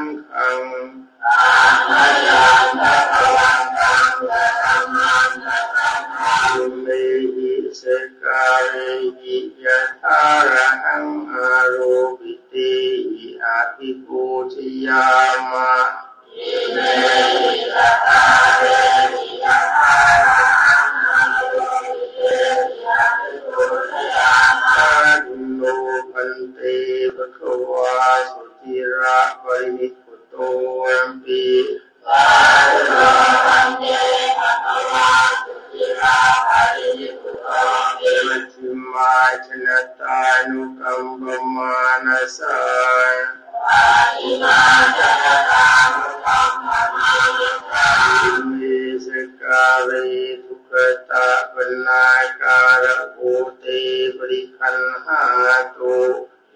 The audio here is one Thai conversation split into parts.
ธุชน จิระปริกุโตอัมปิปาโรอัมเยปะตวาสุจิระปริกุโตเอจิมาชนตานุกัมปมานะสันอาทิมาชนตานุกัมปมานะสันมิสกาลิทุกตะปนาการโอเตปริคันหาตุ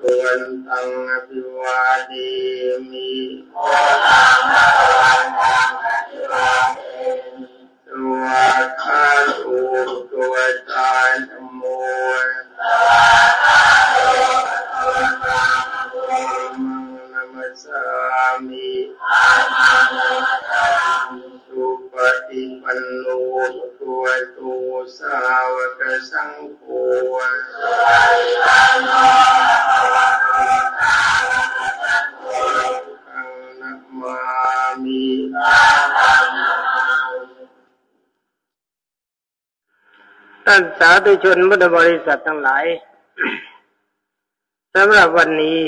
kuwantang biwadimi Amin. Amin. Amin. ตุปฏิปันโนตัวตุสาวกสังโฆสังโฆนักมามีท่านสาธุชนพุทธบริษัททั้งหลายสำหรับวันนี้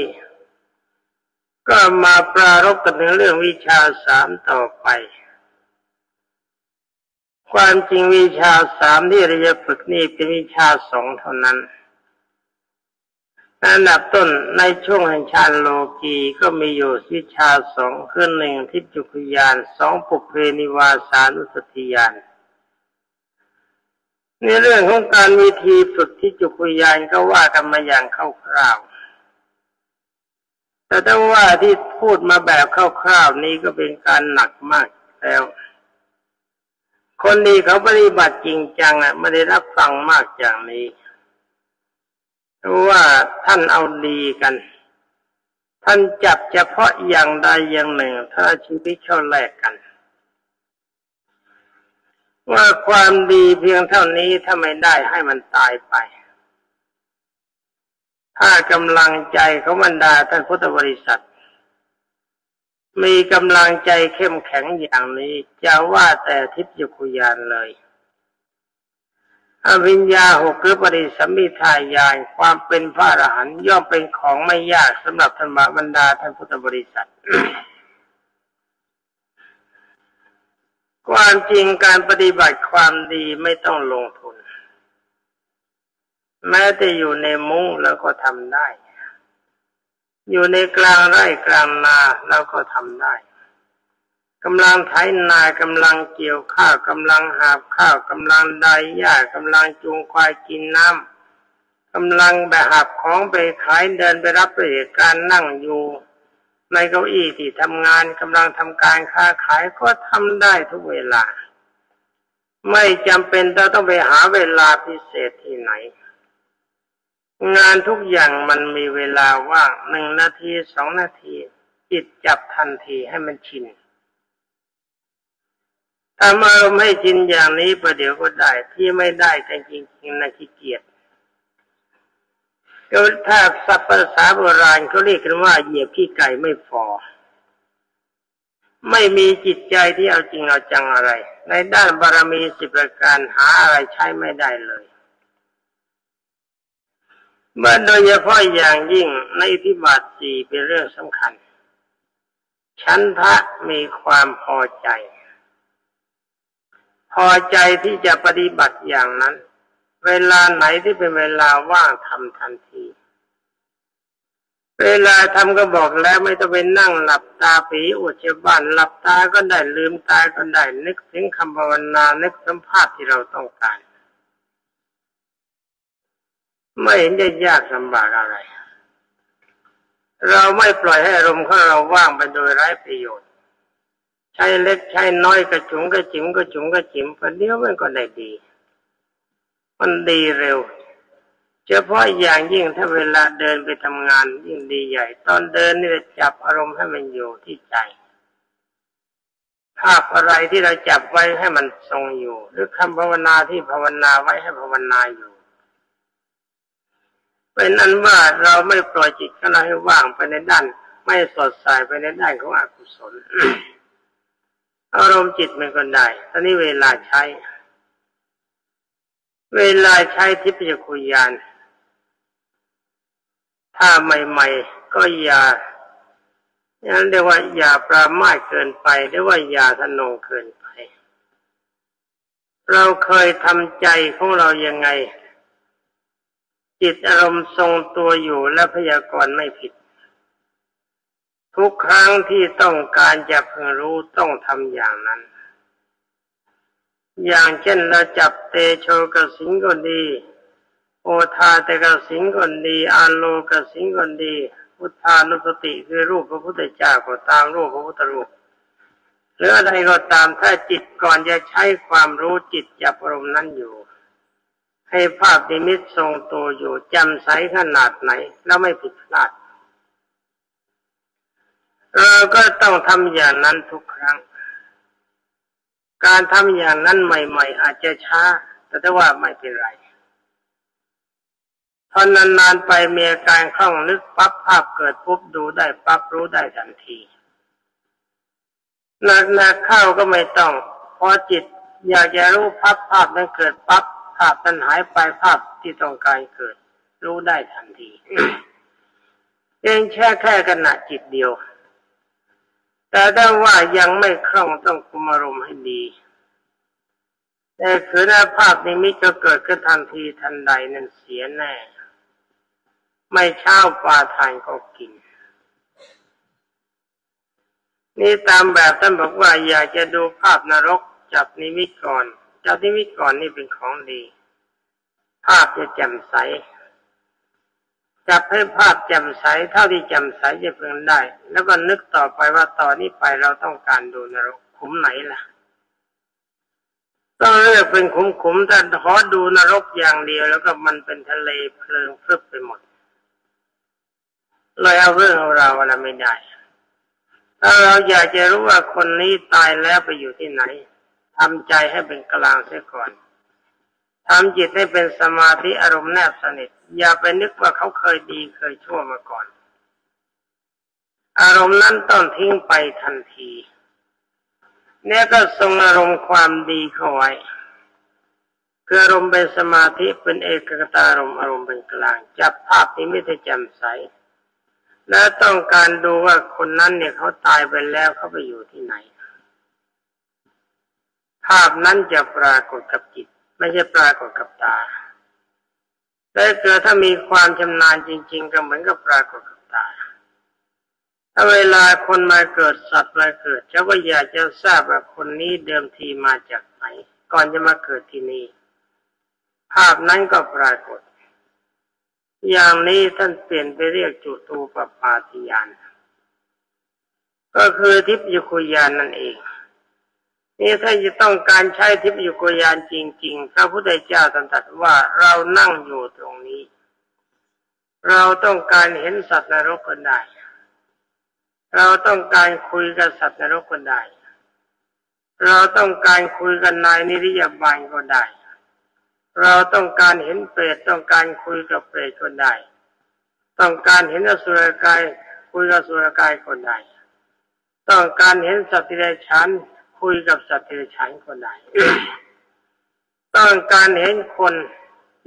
ก็มาปรารบกันในเรื่องวิชาสามต่อไป ความจริงวิชาสามที่เราจะฝึกนี่เป็นวิชาสองเท่านั้นอันดับต้นในช่วงแห่งชาโลกีก็มีอยู่วิชาสองคือหนึ่งทิจุคยานสองปุเพนิวาสานุสติยานในเรื่องของการวิธีฝึกที่จุกุยานก็ว่ากันมาอย่างคร่าวๆแต่ถ้าว่าที่พูดมาแบบคร่าวๆนี้ก็เป็นการหนักมากแล้ว คนดีเขาปฏิบัติจริงจังอะไม่ได้รับฟังมากอย่างนี้เพราะว่าท่านเอาดีกัน ท่านจับเฉพาะอย่างใดอย่างหนึ่ง ถ้าชีวิตเข้าแลกกัน ว่าความดีเพียงเท่านี้ถ้าไม่ได้ให้มันตายไป ถ้ากำลังใจเขาบรรดาท่านพุทธบริษัท มีกำลังใจเข้มแข็งอย่างนี้ จะว่าแต่ทิพยคุยานเลยอวิญญาหกหรือปริสัมมิทายานความเป็นพระอรหันต์ย่อมเป็นของไม่ยากสำหรับธรรมบรรดาท่านพุทธบริษัท ความจริงการปฏิบัติความดีไม่ต้องลงทุน แม้แต่อยู่ในมุ้งแล้วก็ทำได้ อยู่ในกลางไร่กลางนาเราก็ทำได้กำลังไถนากำลังเกี่ยวข้าวกำลังหาบข้าวกำลังไดหญ้ากำลังจูงควายกินน้ำกำลังแบบหับของไปขายเดินไปรับเหตุการนั่งอยู่ ในเก้าอี้ที่ทำงานกำลังทำการค้าขายก็ทำได้ทุกเวลา ไม่จำเป็นเราต้องไปหาเวลาพิเศษที่ไหน งานทุกอย่างมันมีเวลาว่างหนึ่งนาทีสองนาที จิตจับทันทีให้มันชินทำอารมณ์ให้ชินอย่างนี้ประเดี๋ยวก็ได้ที่ไม่ได้กันจริงๆนะขี้เกียจก็ถ้าสัพภาษาโบราณเขาเรียกกันว่าเหยียบขี้ไก่ไม่ฟอไม่มีจิตใจที่เอาจริงเอาจังอะไร ในด้านบารมีสิบประการหาอะไรใช้ไม่ได้เลย มื่อโดยเฉพาะอย่างยิ่งในที่บาทสี่เป็นเรื่องสำคัญฉันทะมีความพอใจ พอใจที่จะปฏิบัติอย่างนั้น เวลาไหนที่เป็นเวลาว่างทำทันที เวลาทำก็บอกแล้วไม่ต้องไปนั่งหลับตาผีอุจจบ้านหลับตาก็ได้ลืมตาก็ได้นึกถึงคำภาวนานึกสัมภาษณ์ที่เราต้องการ ไม่เห็นจะยากลำบากอะไร เราไม่ปล่อยให้อารมณ์ของเราว่างไปโดยไร้ประโยชน์ ใช้เล็กใช้น้อยกระจุงกระจิ๋มกระจุงกระจิ๋มประเดี๋ยวมันก็ได้ดี มันดีเร็วเฉพาะอย่างยิ่งถ้าเวลาเดินไปทำงานยิ่งดีใหญ่ ตอนเดินนี่จะจับอารมณ์ให้มันอยู่ที่ใจ ภาพอะไรที่เราจับไว้ให้มันทรงอยู่ หรือคำภาวนาที่ภาวนาไว้ให้ภาวนาอยู่ เป็นนั้นว่าเราไม่ปล่อยจิตของเราให้ว่างไปในด้าน ไม่สดใสไปในด้านของอกุศลอารมณ์จิตมันก็ได้ตอนนี้เวลาใช้ เวลาใช้ทิพยคุยาน ถ้าใหม่ ๆ ก็อย่าอย่างเรียกว่าอย่าประมาทเกินไปเรียกว่าอย่าทนงเกินไป เราเคยทำใจของเรายังไง จิตอารมณ์ทรงตัวอยู่และพยากรณ์ไม่ผิด ทุกครั้งที่ต้องการจะเพิ่งรู้ต้องทำอย่างนั้น อย่างเช่นเราจับเตโชกสิงก็ดี โอทาเตกสิงก็ดีอาโลกสิงก็ดี พุทธานุสติคือรูปพระพุทธเจ้าก็ตามรูปพระพุทธรูปหรืออะไรก็ตามถ้าจิตก่อนจะใช้ความรู้จิตจับอารมณ์นั้นอยู่ ให้ภาพดิมิตทรงตัวอยู่จำใสขนาดไหน แล้วไม่ผิดพลาด เราก็ต้องทำอย่างนั้นทุกครั้ง การทำอย่างนั้นใหม่ ๆ อาจจะช้า แต่ถ้าว่าไม่เป็นไรพอนานๆไปมีอาการคล่องนึกปั๊บภาพเกิดปุ๊บดูได้ปั๊บรู้ได้ทันทีหนักๆเข้าก็ไม่ต้อง พอจิตอยากจะรู้ภาพภาพนั้นเกิดปั๊บ ภาพนั้นหายไปภาพที่ต้องการเกิด รู้ได้ทันทีเองแค่แค่ขณะจิตเดียว แต่ถ้าว่ายังไม่คล่องต้องคุมอารมณ์ให้ดี แต่คือหน้าภาพนิมิตจะเกิดขึ้นทันทีทันใดนั้นเสียแน่ ไม่เช่าปลาทานก็กิน นี่ตามแบบท่านบอกว่าอยากจะดูภาพนรกจับนิมิตก่อน จับนิมิตก่อนนี่เป็นของดี ภาพจะแจ่มใสจับให้ภาพแจ่มใสเท่าที่แจ่มใสจะเพิ่งได้ แล้วก็นึกต่อไปว่าต่อนนี้ไปเราต้องการดูนรกขุมไหนล่ะต้องเลือกเป็นขุมขุมแต่ขอดูนรกอย่างเดียว แล้วก็มันเป็นทะเลเพลิงพรึบไปหมดเลยเอาเรื่องของเราอะไรไม่ได้ ถ้าเราอยากจะรู้ว่าคนนี้ตายแล้วไปอยู่ที่ไหน ทำใจให้เป็นกลางเสียก่อนทำจิตให้เป็นสมาธิอารมณ์แนบสนิท อย่าไปนึกว่าเขาเคยดีเคยชั่วมาก่อน อารมณ์นั้นต้องทิ้งไปทันทีเนี่ยก็ทรงอารมณ์ความดีเข้าไว้คืออารมณ์เป็นสมาธิเป็นเอกกตารมณ์อารมณ์เป็นกลาง จับภาพนี้ไม่ได้แจ่มใส แล้วต้องการดูว่าคนนั้นเนี่ยเขาตายไปแล้วเขาไปอยู่ที่ไหน ภาพนั้นจะปรากฏกับจิต ไม่ใช่ปรากฏกับตาแต่เกิดถ้ามีความชำนาญจริง ๆ ก็เหมือนกับปรากฏกับตา ถ้าเวลาคนมาเกิดสัตว์มาเกิดเจ้าก็อยากจะทราบว่าคนนี้เดิมทีมาจากไหน ก่อนจะมาเกิดที่นี่ ภาพนั้นก็ปรากฏ อย่างนี้ท่านเปลี่ยนไปเรียกจุตูปปาติยานก็คือทิพยคุยานนั่นเอง นี่ถ้าจะต้องการใช้ทิพยุคุยานจริง ๆ พระพุทธเจ้าตรัสว่าเรานั่งอยู่ตรงนี้ เราต้องการเห็นสัตว์นรกก็ได้ เราต้องการคุยกับสัตว์นรกก็ได้ เราต้องการคุยกับนายนิริยบาลก็ได้ เราต้องการเห็นเปรตต้องการคุยกับเปรตก็ได้ ต้องการเห็นอสุรกายคุยกับสุรกายก็ได้ ต้องการเห็นสัตว์ที่ไรฉัน คุยกับสัตว์ที่ไรฉันก็ได้ต้องการเห็นคน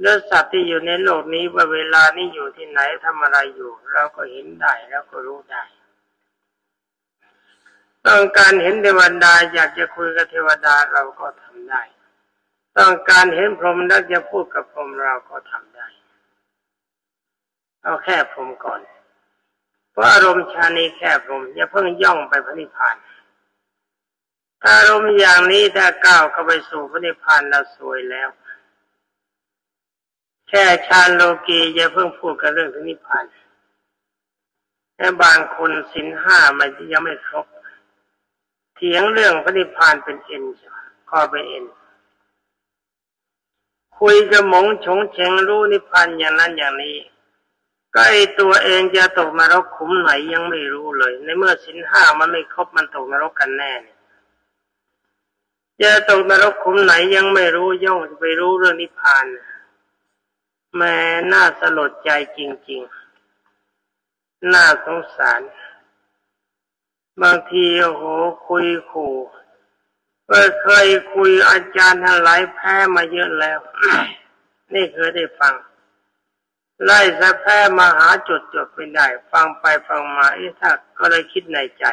หรือสัตว์ที่อยู่ในโลกนี้ว่าเวลานี้อยู่ที่ไหนทำอะไรอยู่ เราก็เห็นได้แล้วก็รู้ได้ ต้องการเห็นเทวดาอยากจะคุยกับเทวดาเราก็ทำได้ ต้องการเห็นพรหมแล้วจะพูดกับพรหมเราก็ทำได้ เอาแค่พรหมก่อน เพราะอารมณ์ชานีแคบลมอย่าเพิ่งย่องไปพระนิพพาน อารมณ์อย่างนี้ถ้าก้าวเข้าไปสู่พระนิพพานเราสวยแล้ว แค่ชาโลกีอย่าเพิ่งพูดกันเรื่องพระนิพพานแต่บางคนสินห้ามันยังไม่ครบเถียงเรื่องพระนิพพานเป็นเอ็นข้อเป็นเอ็นคุยกับหมงชงเชงรู้นิพพานอย่างนั้นอย่างนี้ก็ไอตัวเองจะตกนรกขุมไหนยังไม่รู้เลย ในเมื่อสินห้ามันไม่ครบมันตกนรกกันแน่เนี่ย จะตกนรกขุมไหนยังไม่รู้ย่องจะไปรู้เรื่องนิพพานแม่น่าสลดใจจริง ๆ น่าสงสาร บางทีโอ้โหคุยขู่เคยคุยอาจารย์ทั้งหลายแพ้มาเยอะแล้ว นี่เคยได้ฟัง ไล่สะแพ้มาหาจุดจบไม่ได้ ฟังไปฟังมาเอ๊ะถ้าก็เลยคิดในใจ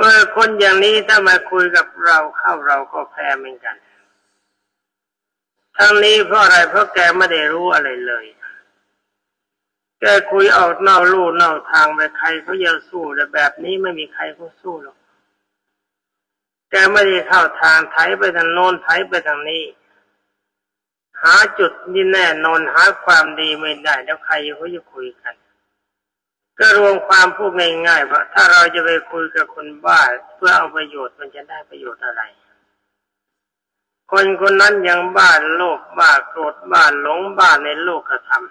ว่าคนอย่างนี้ถ้ามาคุยกับเราเข้าเราก็แพ้เหมือนกัน ทั้งนี้เพราะอะไรเพราะแกไม่ได้รู้อะไรเลย แกคุยออกนอกลู่นอกทางไปใครเขายังสู้แต่แบบนี้ไม่มีใครเขาสู้หรอกแกไม่ได้เข้าทางไถไปทางโน้นไถไปทางนี้ หาจุดนี่แน่นอนหาความดีไม่ได้ แล้วใครเขาจะคุยกัน ก็รวมความพูดง่ายๆว่าถ้าเราจะไปคุยกับคนบ้าเพื่อเอาประโยชน์มันจะได้ประโยชน์อะไร คนคนนั้นยังบ้าโลภบ้าโกรธบ้าหลงบ้าในโลกธรรม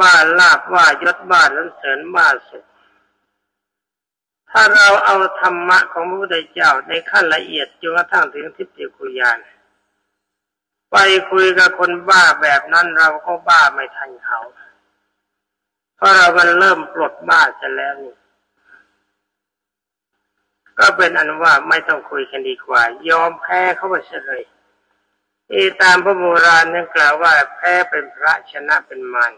บ้าลาบว่ายศบ้าลันเสริญบ้าสุขถ้าเราเอาธรรมะของพระพุทธเจ้าในขั้นละเอียดจนกระทั่งถึงทิพย์คุยานไปคุยกับคนบ้าแบบนั้นเราก็บ้าไม่ทันเขา เพราะเรามันเริ่มปลดบ้าจะแล้วนี่ก็เป็นอันว่าไม่ต้องคุยกันดีกว่า ยอมแพ้เขาไปเลยอีตามพระโบราณนั่นกล่าวว่าแพ้เป็นพระชนะเป็นมัน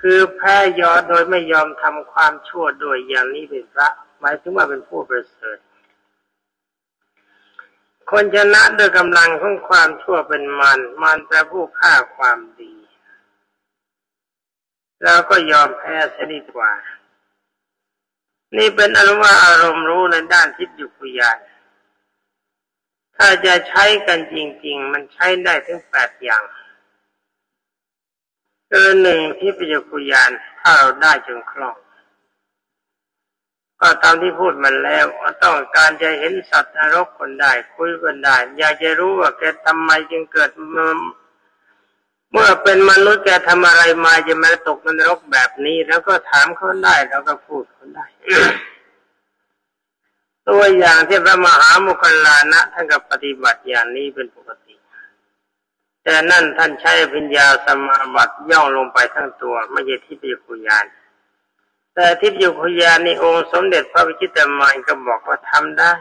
คือแพ้ยอโดยไม่ยอมทำความชั่วโดยอย่างนี้เป็นพระ หมายถึงว่าเป็นผู้ประเสริฐคนชนะด้วยกำลังของความชั่วเป็นมัน มันแต่ผู้ฆ่าความดี เราก็ยอมแพ้เสียดีกว่า นี่เป็นอนุว่าอารมณ์รู้ในด้านทิพยุคุยานถ้าจะใช้กันจริง ๆ มันใช้ได้ถึงแปดอย่างเออหนึ่งทิพยุคุยานถ้าเราได้จนคล่อง ก็ตามที่พูดมันแล้วว่าต้องการจะเห็นสัตว์นรกคนได้ คุยกันได้ อยากจะรู้ว่าแกทำไมจึงเกิด เมื่อเป็นมนุษย์แกทำอะไรมาจะมาตกนรกแบบนี้ แล้วก็ถามเขาได้แล้วก็พูดเขาได้ ตัวอย่างที่พระมหามุคลานะท่านก็ปฏิบัติอย่างนี้เป็นปกติ แต่นั่นท่านใช้ปัญญาสมาบัติย่องลงไปทั้งตัว ไม่ใช่ที่ปิคุญาณแต่ทิพยุพยานี่องค์สมเด็จพระวิชิตามานก็บอกว่าทำได้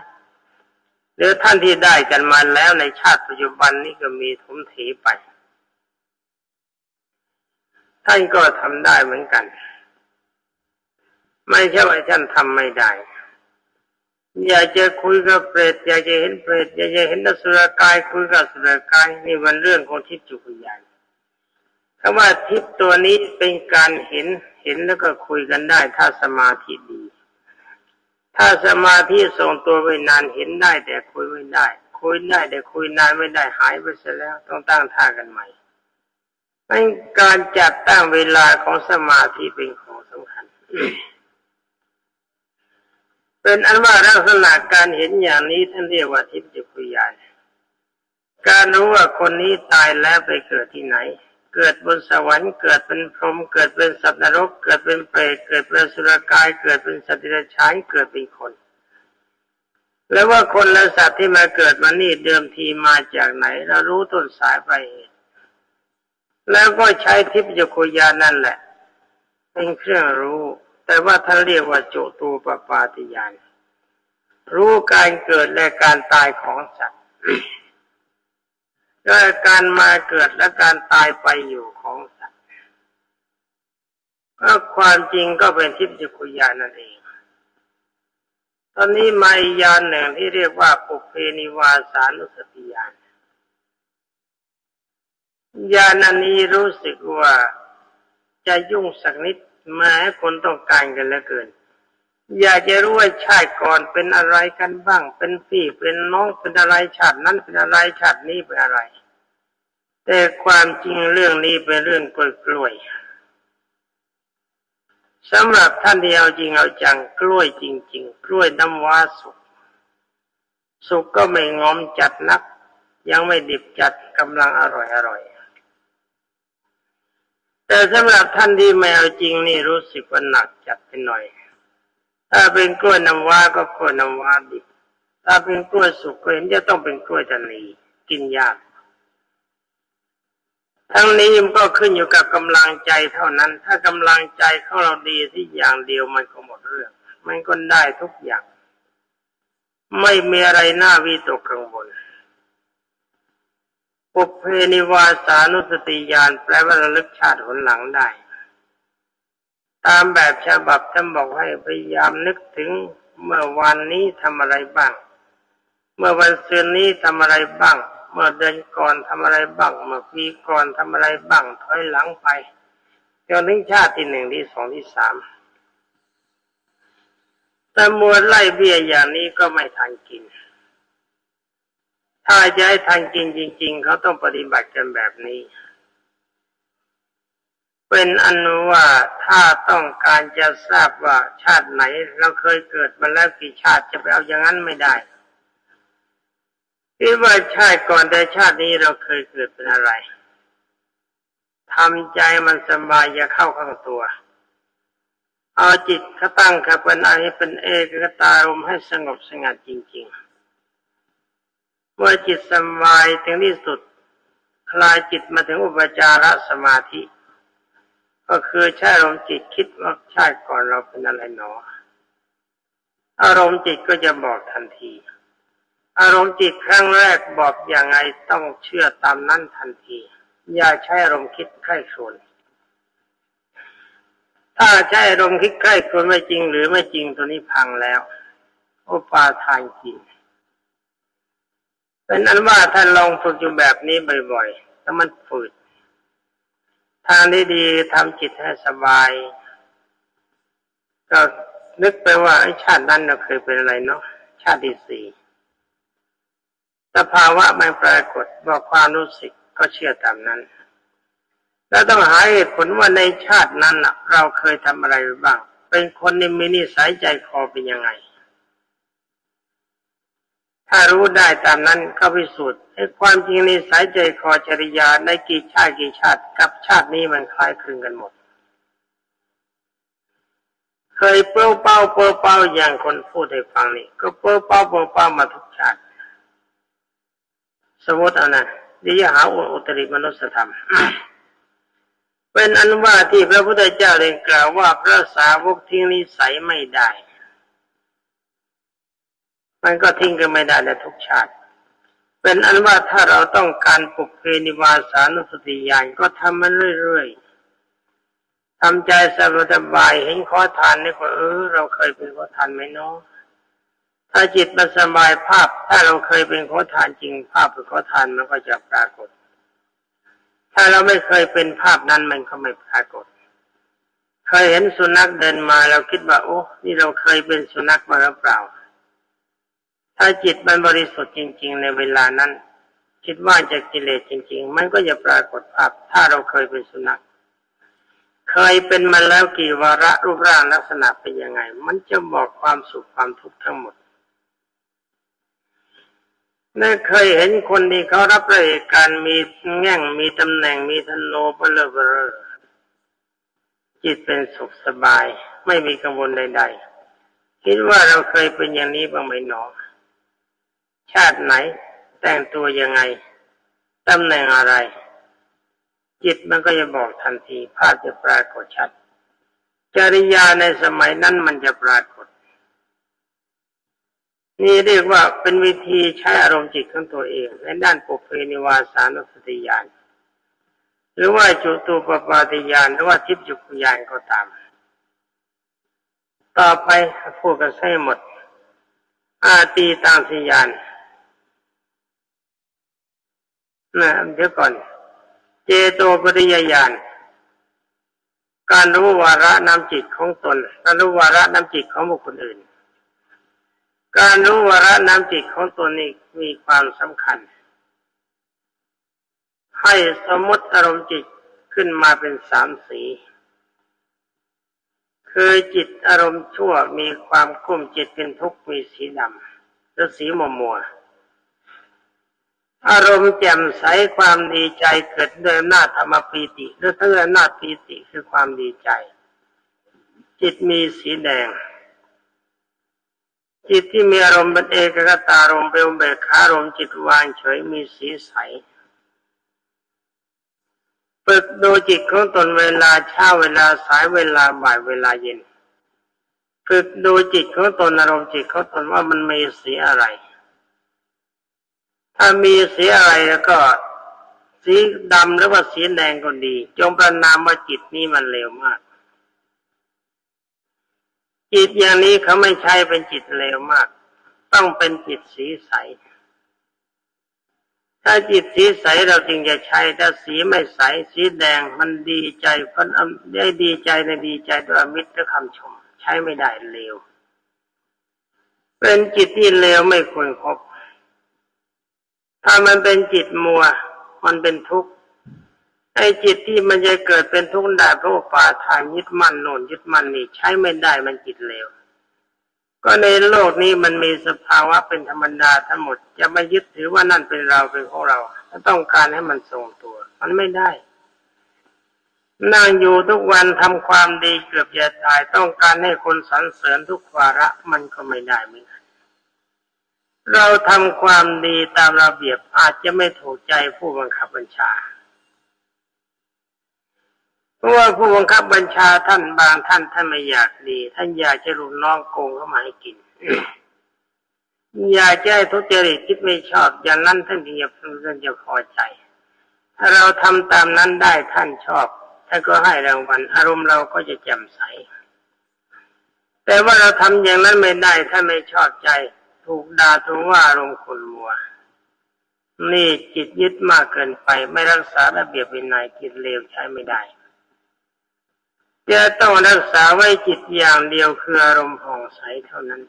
หรือท่านที่ได้กันมาแล้วในชาติปัจจุบันนี้ก็มีทุมถีไป ท่านก็ทำได้เหมือนกัน ไม่ใช่ว่าท่านทำไม่ได้ อยากจะคุยกับเปรตอยากจะเห็นเปรตอยากจะเห็นนสุรกายคุยกับสุรกายนี่มันเรื่องของทิพยุพยานคำว่าทิพย์ตัวนี้เป็นการเห็นเห็นแล้วก็คุยกันได้ ถ้าสมาธิดี ถ้าสมาธิทรงตัวไว้นานเห็นได้แต่คุยไม่ได้ คุยได้แต่คุยนานไม่ได้หายไปเสียแล้วต้องตั้งท่ากันใหม่ เป็นการจัดตั้งเวลาของสมาธิเป็นของสำคัญ เป็นอันว่าลักษณะการเห็นอย่างนี้ท่านเรียกว่าทิพย์จักรยานการรู้ว่าคนนี้ตายแล้วไปเกิดที่ไหน เกิดบนสวรรค์ เกิดเป็นพรหม เกิดเป็นสัตว์นรก เกิดเป็นเปรต เกิดเป็นสุรกาย เกิดเป็นสัตว์เดรัจฉาน เกิดเป็นคน แล้วว่าคนและสัตว์ที่มาเกิดมานี่เดิมทีมาจากไหน เรารู้ต้นสายไปเหตุ แล้วก็ใช้ทิพยโคยานั่นแหละ เป็นเครื่องรู้ แต่ว่าท่านเรียกว่าโจตูปปาติยานรู้การเกิดและการตายของสัตว์ก็การมาเกิดและการตายไปอยู่ของสัตว์ก็ความจริงก็เป็นทิพยคุยานั่นเอง ตอนนี้มายานหนึ่งที่เรียกว่าปุเพนิวาสานุสติยาน ญาณนี้รู้สึกว่าจะยุ่งสักนิดแม้คนต้องการกันเหลือเกิน อยากจะรู้ว่าชาติก่อนเป็นอะไรกันบ้าง เป็นพี่เป็นน้องเป็นอะไรชาตินั้นเป็นอะไรชาตินี้เป็นอะไร แต่ความจริงเรื่องนี้เป็นเรื่องกล้วยๆสำหรับท่านที่เอาจริงเอาจังกล้วยจริง ๆ กล้วยน้ำว้าสุก สุกก็ไม่งอมจัดนัก ยังไม่ดิบจัดกำลังอร่อยอร่อย แต่สำหรับท่านที่ไม่เอาจริงนี่รู้สึกว่าหนักจัดไปหน่อย ถ้าเป็นกล้วยน้ำว้าก็กล้วยน้ำว้าดิบถ้าเป็นกล้วยสุกก็เห็นจะต้องเป็นกล้วยตานีกินยาก ทั้งนี้มันก็ขึ้นอยู่กับกำลังใจเท่านั้น ถ้ากำลังใจของเราดีที่อย่างเดียวมันก็หมดเรื่อง มันก็ได้ทุกอย่าง ไม่มีอะไรน่าวิตกกังวล ปุเพนิวาสานุสติญาณแปลว่าระลึกชาติหนหลังได้ ตามแบบฉบับท่านบอกให้พยายามนึกถึงเมื่อวันนี้ทำอะไรบ้าง เมื่อวันซืนนี้ทำอะไรบ้าง เมื่อเดือนก่อนทำอะไรบ้าง เมื่อปีก่อนทำอะไรบ้าง ถอยหลังไปจนถึงชาติที่หนึ่งที่สองที่สามแต่มัวไล่เบี้ยอย่างนี้ก็ไม่ทันกิน ถ้าจะให้ทันกินจริง ๆ เขาต้องปฏิบัติกันแบบนี้ เป็นอนุว่าถ้าต้องการจะทราบว่าชาติไหน เราเคยเกิดมาแล้วกี่ชาติจะไปเอาอย่างนั้นไม่ได้คิดว่าชาติก่อนแต่ชาตินี้เราเคยเกิดเป็นอะไรทำใจมันสบายอย่าเข้าข้างตัว เอาจิตเขาตั้งกับเป็นอะไรเป็นเอกตารมให้สงบสงัดจริง ๆ เมื่อจิตสบายถึงที่สุด คลายจิตมาถึงอุปจารสมาธิ ก็คือใช้อารมณ์จิตคิดว่าชาติก่อนเราเป็นอะไรหนอ อารมณ์จิตก็จะบอกทันที อารมณ์จิตครั้งแรกบอกอย่างไงต้องเชื่อตามนั้นทันที อย่าใช้อารมณ์คิดใกล้ครวนถ้าใช้อารมณ์คิดใกล้ครวนไม่จริงหรือไม่จริงตัวนี้พังแล้ว อุปาทานจริง เป็นอันว่าท่านลองฝึกอยู่แบบนี้บ่อยๆถ้ามันฝืดทางที่ดีทำจิตให้สบาย ก็นึกไปว่าไอ้ชาตินั้นเราเคยเป็นอะไรเนาะชาติที่สี่สภาวะมันปรากฏบอกความรู้สึกก็เชื่อตามนั้น แล้วต้องหาเหตุผลว่าในชาตินั้นเราเคยทำอะไรบ้าง เป็นคนในมีนิสัยใจคอเป็นยังไง ถ้ารู้ได้ตามนั้นก็พิสูจน์ให้ความจริงในสายใจคอจริยาในกี่ชาติกี่ชาติกับชาตินี้มันคล้ายคลึงกันหมด เคยเป้าเป้าเป้าเป้าอย่างคนพูดให้ฟังนี่ก็เป้าเป้าเป้าเป้ามาทุกชาติ สมมติเอานะดิยหาอุตริมนุสธรรมเป็นอันว่าที่พระพุทธเจ้าเรียนกล่าวว่าพระสาวกทิ้งนิสัยไม่ได้ มันก็ทิ้งกันไม่ได้ในทุกชาติ เป็นอันว่าถ้าเราต้องการปกเพนิวาสานุสติญาณก็ทำมันเรื่อยๆทำใจสบายเห็นขอทานนี่ก็เออ เราเคยเป็นขอทานไหมเนาะถ้าจิตมันสบายภาพ ถ้าเราเคยเป็นขอทานจริงภาพเป็นขอทานมันก็จะปรากฏ ถ้าเราไม่เคยเป็นภาพนั้นมันก็ไม่ปรากฏเคยเห็นสุนัขเดินมาเราคิดว่าโอ้นี่เราเคยเป็นสุนัขมาหรือเปล่า ถ้าจิตมันบริสุทธิ์จริง ๆ ในเวลานั้น คิดว่าจะกิเลสจริง ๆ มันก็จะปรากฏภาพ ถ้าเราเคยเป็นสุนัขเคยเป็นมาแล้วกี่วาระรูปร่างลักษณะเป็นยังไง มันจะบอกความสุขความทุกข์ทั้งหมดนั่นเคยเห็นคนที่เขารับราชการมีแง่งมีตำแหน่งมีธโนเบลเบลจิตเป็นสุขสบาย ไม่มีกังวลใด ๆ คิดว่าเราเคยเป็นอย่างนี้บ้างไหมหนอ ชาติไหน แต่งตัวยังไงตำแหน่งอะไร จิตมันก็จะบอกทันที ภาพจะปรากฏชัด จริยาในสมัยนั้นมันจะปรากฏ นี่เรียกว่าเป็นวิธีใช้อารมณ์จิตของตัวเองในด้านปุเพนิวาสานุสติญาณหรือว่าจุตูปปาติญาณหรือว่าทิพยุคญาณก็ตาม ต่อไปพูดกันให้หมด อาตีตามสิญาณ นะเดี๋ยวก่อน เจโตปริยญาณการรู้วาระนำจิตของตนการรู้วาระนำจิตของบุคคลอื่น การรู้วาระนำจิตของตนนี้มีความสำคัญ ให้สมมติอารมณ์จิตขึ้นมาเป็นสามสี คือจิตอารมณ์ชั่วมีความกุ้มจิตเป็นทุกข์มีสีดำหรือสีมัวมัว อารมณ์แจ่มใสความดีใจเกิดด้วยหน้าธรรมปีติหรือเท่าหน้าปีติคือความดีใจ จิตมีสีแดง จิตที่มีอารมณ์เป็นเอกกตารมณ์เป็นเบกขารมณ์จิตวางเฉยมีสีใสฝึกดูจิตของตนเวลาเช้าเวลาสายเวลาบ่ายเวลาเย็นฝึกดูจิตของตนอารมณ์จิตของตนว่ามันมีสีอะไร ถ้ามีสีอะไรแล้วก็ สีดำหรือว่าสีแดงก็ดี จงประนามว่าจิตนี้มันเลวมาก จิตอย่างนี้เขาไม่ใช่เป็นจิตเลวมาก ต้องเป็นจิตสีใส ถ้าจิตสีใสเราจึงจะใช้ถ้าสีไม่ใส สีแดงมันดีใจคนได้ดีใจในดีใจด้วยมิตรคำชม ใช้ไม่ได้เลวเป็นจิตที่เลวไม่ควรครบ ถ้ามันเป็นจิตมัว มันเป็นทุกข์ไอ้จิตที่มันจะเกิดเป็นทุกข์ได้เพราะป่าทานยึดมั่นโน่นยึดมั่นนี่ ใช้ไม่ได้มันจิตเลวก็ในโลกนี้มันมีสภาวะเป็นธรรมดาทั้งหมด จะไม่ยึดถือว่านั่นเป็นเราเป็นของเราต้องการให้มันทรงตัว มันไม่ได้นั่งอยู่ทุกวันทำความดีเกือบจะตายต้องการให้คนสรรเสริญทุกวาระมันก็ไม่ได้เหมือน เราทำความดีตามระเบียบอาจจะไม่ถูกใจผู้บังคับบัญชา เพราะว่าผู้บังคับบัญชาท่านบางท่านท่านไม่อยากดี ท่านอยากจะรุนน้องโกงเข้ามาให้กิน อยากจะให้ทุจริตคิดไม่ชอบ อย่างนั้นท่านถึงจะท่านจะพอใจ ถ้าเราทำตามนั้นได้ท่านชอบท่านก็ให้รางวัลอารมณ์เราก็จะแจ่มใสแต่ว่าเราทำอย่างนั้นไม่ได้ถ้าไม่ชอบใจ ถูกด่าถูกว่าอารมณ์ขุนมัว นี่จิตยึดมากเกินไปไม่รักษาระเบียบวินัยกิจเลวใช้ไม่ได้ จะต้องรักษาไว้จิตอย่างเดียวคืออารมณ์ผ่องใสเท่านั้น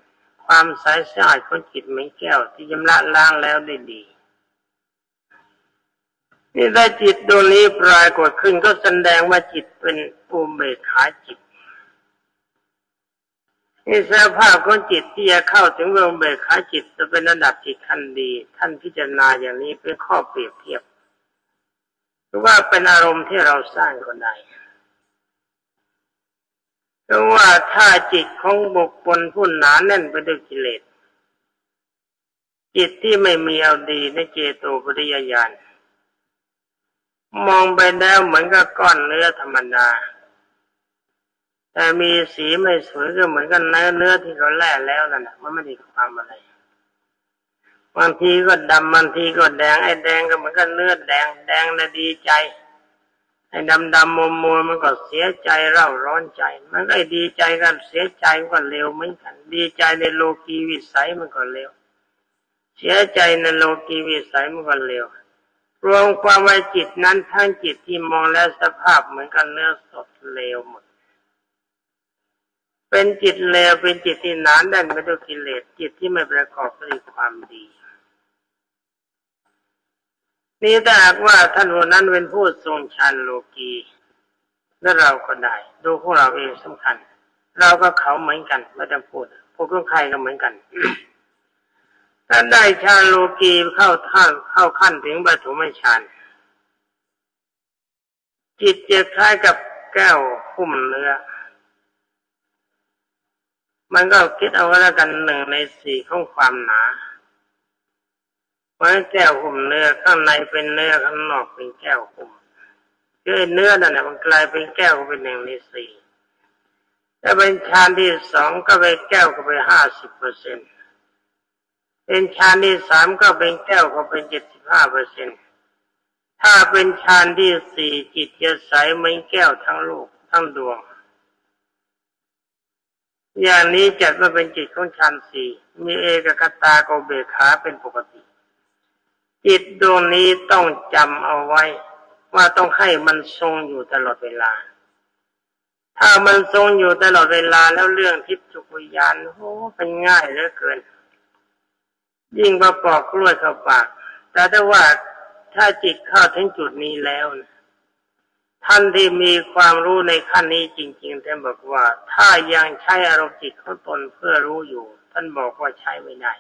ความใสสะอาดของจิตเหมือนแก้วที่ยำละล้างแล้วได้ดีนี่ถ้าจิตดวงนี้ปรากฏขึ้นก็แสดงว่าจิตเป็นภูมิเบกขาจิต นี่สภาพของจิตที่จะเข้าถึงเรื่องเบิกขาจิตจะเป็นระดับจิตขั้นดี ท่านพิจารณาอย่างนี้เป็นข้อเปรียบเทียบหรือว่าเป็นอารมณ์ที่เราสร้างก็ได้พราะว่าถ้าจิตของบุคคลผู้หนาแน่นไปด้วยกิเลสจิตที่ไม่มีเอาดีในเจโตปริยญาณมองไปแล้วเหมือนกับก้อนเนื้อธรรมดา แต่มีสีไม่สวยก็เหมือนกันเนื้อเนื้อที่เราแล่แล้วนั่นแหละมันไม่ได้ความอะไรบางทีก็ดำบางทีก็แดงไอ้แดงก็เหมือนกันเนื้อแดงแดงนะดีใจไอ้ดำดำมัวมัวมันก็เสียใจเร่าร้อนใจ มันก็ดีใจกันเสียใจก็เร็วเหมือนกัน ดีใจในโลกีวิสัยมันก็เร็ว เสียใจในโลกีวิสัยมันก็เร็ว รวมความว่าจิตนั้นทั้งจิตที่มองแล้วสภาพเหมือนกันเนื้อสดเลวหมด เป็นจิตเลวเป็นจิตที่หนานแน่นไปด้วยกิเลสจิตที่ไม่ประกอบด้วยความดีนี่ถ้าหากว่าท่านผู้นั้นเป็นผู้ทรงชันโลกีแล้วเราก็ได้ ดูพวกเราเองสำคัญ เราก็เขาเหมือนกันไม่ต้องพูดพวกใครก็เหมือนกันถ้าได้ฌานโลกีเข้าท่านเข้าขั้นถึงปฐมฌานจิตจะคล้ายกับแก้วหุ้มเนื้อ มันก็คิดเอาไว้แล้วกันหนึ่งในสี่ของความหนาเพราะแก้วหุ้มเนื้อข้างในเป็นเนื้อข้างนอกเป็นแก้วหุ้มคือเนื้อนั่นแหละมันกลายเป็นแก้วก็เป็นหนึ่งในสี่ถ้าเป็นชานที่สองก็เป็นแก้วก็ไปห้าสิบเปอร์เซ็นเป็นชานที่สามก็เป็นแก้วก็เป็นเจ็ดสิบห้าเปอร์เซ็นถ้าเป็นชานที่สี่จิตจะใสเหมือนแก้วทั้งลูกทั้งดวง อย่างนี้จัดว่าเป็นจิตของชานสี่มีเอกกตาโกเบขาเป็นปกติ จิตดวงนี้ต้องจำเอาไว้ ว่าต้องให้มันทรงอยู่ตลอดเวลา ถ้ามันทรงอยู่ตลอดเวลาแล้วเรื่องทิพย์จุกวิญญาณโอ้เป็นง่ายเหลือเกิน ยิ่งกว่าปอกกล้วยเข้าปากแต่ถ้าว่าถ้าจิตเข้าถึงจุดนี้แล้วนะ ท่านที่มีความรู้ในขั้นนี้จริงๆท่านบอกว่า ถ้ายังใช้อารมณ์จิตของตนเพื่อรู้อยู่ ท่านบอกว่าใช้ไม่ได้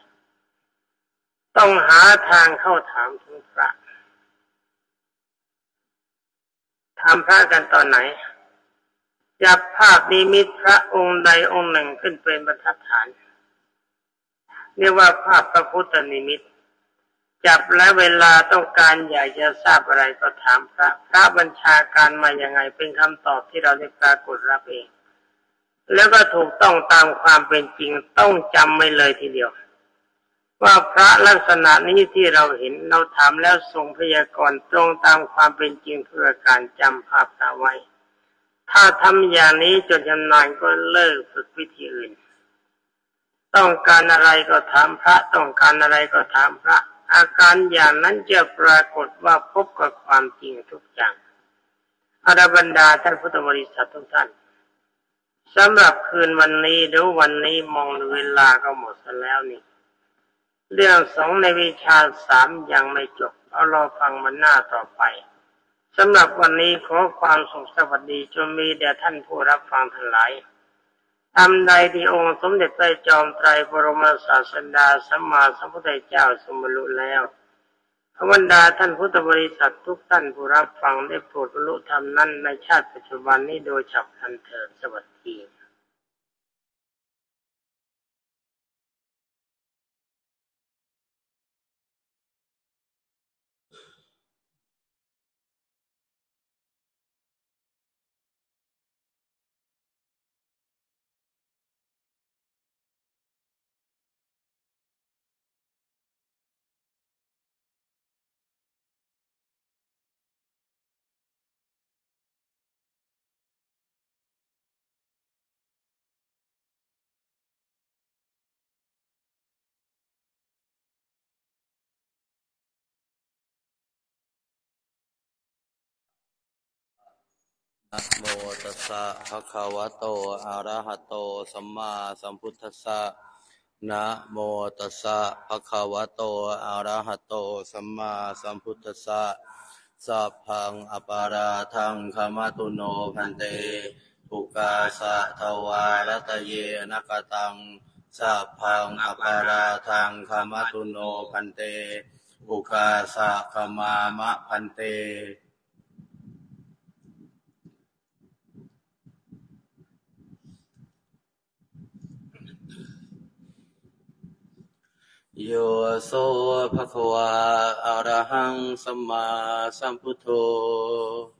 ต้องหาทางเข้าถามถึงพระทำพระกันตอนไหนจับภาพนิมิตพระองค์ใดองค์หนึ่งขึ้นเป็นบรรทัดฐาน เรียกว่าภาพพระพุทธนิมิต จับและเวลาต้องการอยากจะทราบอะไรก็ถามพระ พระบัญชาการมาอย่างไงเป็นคำตอบที่เราได้ปรากฏรับเอง แล้วก็ถูกต้องตามความเป็นจริงต้องจำไม่เลยทีเดียว ว่าพระลักษณะนี้ที่เราเห็นเราถามแล้วทรงพยากรณ์ตรงตามความเป็นจริงเพื่อการจำภาพตาไว้ ถ้าทำอย่างนี้จนชำนาญก็เลิกฝึกวิธีอื่น ต้องการอะไรก็ถามพระ ต้องการอะไรก็ถามพระ อาการอย่างนั้นจะปรากฏว่าพบกับความจริงทุกอย่างอรบรรดาท่านพุทธบริษัททุกท่านสำหรับคืนวันนี้หรือวันนี้มองเวลาก็หมดแล้วนี่ เรื่องสองในวิชาสามยังไม่จบเอารอฟังมันหน้าต่อไปสำหรับวันนี้ขอความสุขสวัสดีจงมีแด่ท่านผู้รับฟังทั้งหลาย ทำใดที่องค์สมเด็จพระจอมไตรบรมศาสดาสัมมาสัมพุทธเจ้าสมบรุแล้วขบรรดาท่านพุทธบริษัททุกท่านผู้รับฟังได้โปรดบรรลุธรรมนั้นในชาติปัจจุบันนี้โดยฉับพลันเถิดสวัสดี นะโมตัสสะภะคะวะโต อะระหะโต สัมมาสัมพุทธัสสะ นะโมตัสสะภะคะวะโต อะระหะโต สัมมาสัมพุทธัสสะ สัพพังอปาราทังขมาตุโนพันเตปุกาสะทวารตเยนกตัง สัพพังอปาราทังขมาตุโนพันเตปุกาสะขมามะพันเต โยโสภะคะวาอะระหังสัมมาสัมพุทโธ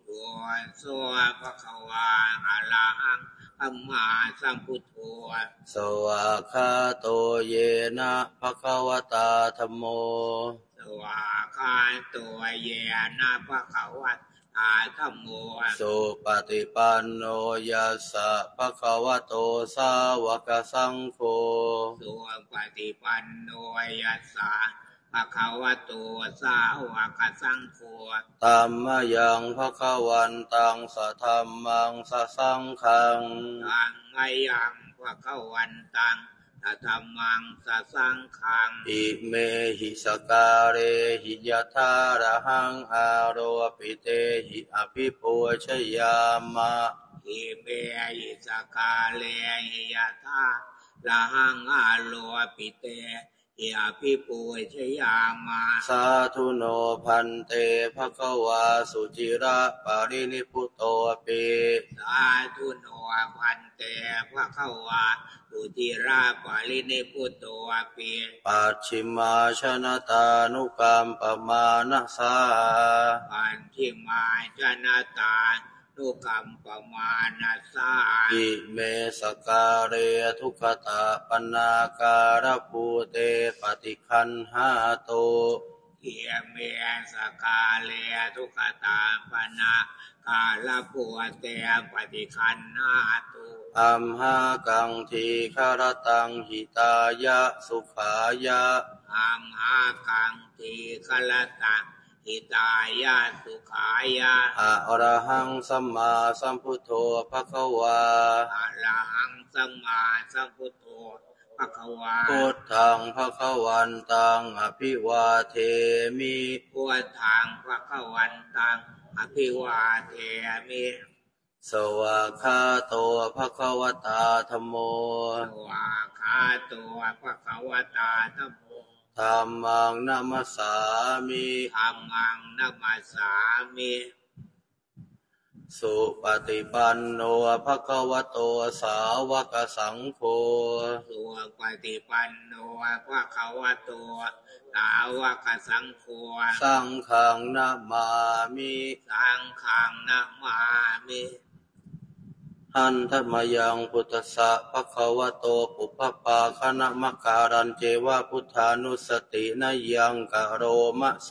โยโสภะคะวาอะระหังสัมมาสัมพุทโธสวากขาโตเยนะภะคะวตาธัมโมสวากขาโตเยนะภะคะวต อาธรรมโมสุปฏิปันโนยัสสะภะคะวะโตสาวกสังโฆสุปฏิปันโนยัสสะภะคะวะโตสาวกสังโฆตัมมยังภะคะวันตังสัทธัมมังสัสังฆังตัมมยังภะคะวันตังต ธรรมังสสังขัง อิเมหิสการเรหิยะธาระหังอาโรปิเตหิอภิปูชยามะอิเมหิสกาเลหิยะธาละหังอาโลปิเตหิอภิปูชยามาสาธุโนพันเตภะคะวาสุจิระปารินิพุโตเปสาธุโนพันเตพระเข้าวา สุจิราปาลินิพุตโตเปีปัจฉิมาชนะตานุกรรมปมานะสาปันทิมาจนาตานุกรรมปมานาสาอิเมสการเรทุกขตาปนาการภูเตปฏิคันหาโตเกียเมสกาเลทุกขตาปนา กาลปัวเตปฏิคันนาตุอัมหากังทีคารตังหิตายะสุขายะอามหากังทีคลตังหิตายาสุขายาอะระหังสัมมาสัมพุทโธภะคะวาอะระหังสัมมาสัมพุทโธภะคะวาพุทธังภะคะวันตังอภิวาเทมิพุทธังภะคะวันตัง อภิวาเทมิสวากขาโตภะคะวตาธมโม สวาคาตัวภะคะวตาธัมโมธัมมังนัมสสามิธัมมังนัมมัสสามิ สุปฏิปันโนภะคะวโตสาวกสังโฆ สุปฏิปันโนภะคะวะโตสาวกสังโฆ สังฆังนามามิ สังฆังนะมามิหันธมยังพุทธสะภะคะวะโตปุพพปาคณมการันเจวะพุทธานุสตินยังกะโรมะเส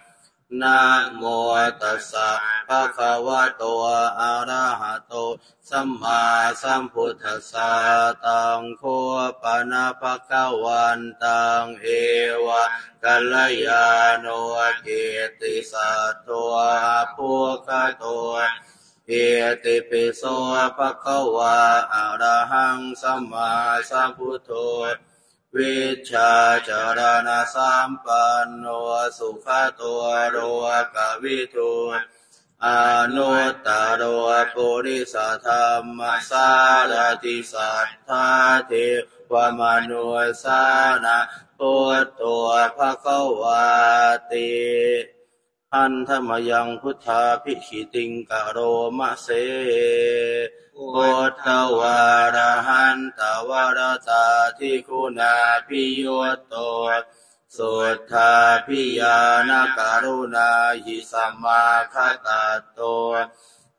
นะโมตัสสะภะคะวะโตอะระหะโต สัมมาสัมพุทธัสสะตังโคปะนะภะคะวันตังเอวะกัลยาโนเกติสัตโตภูคโตเอติปิโสภะคะวะอะระหังสัมมาสัมพุทโธ วิชาจารณะสัมปันโนสุขโตโรกวิทูอนุตตโรปุริสธรรมสารติสัทธาเทวมนุสานะพุทโธภะคะวาติ หันธมยังพุทธาภิขิติงกโรมะเสพุทธวาระหันตวรตาทิคุณาพิยุตโตสุทธาพิยานการุณาหิสัมมาคตาโต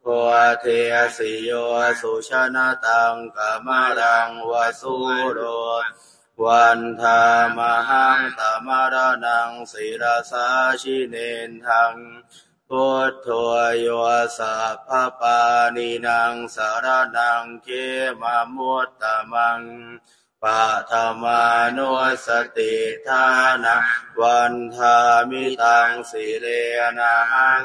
โพเทสิโยสุชนะตังกามรังวสุโร วันธามหังตมรนังศิรสาชิเนนทังพุทโธโยสัพพปานินางสารนังเขมามุตตมังปัทมานุสติทานะวันธามิตังสิเรนัง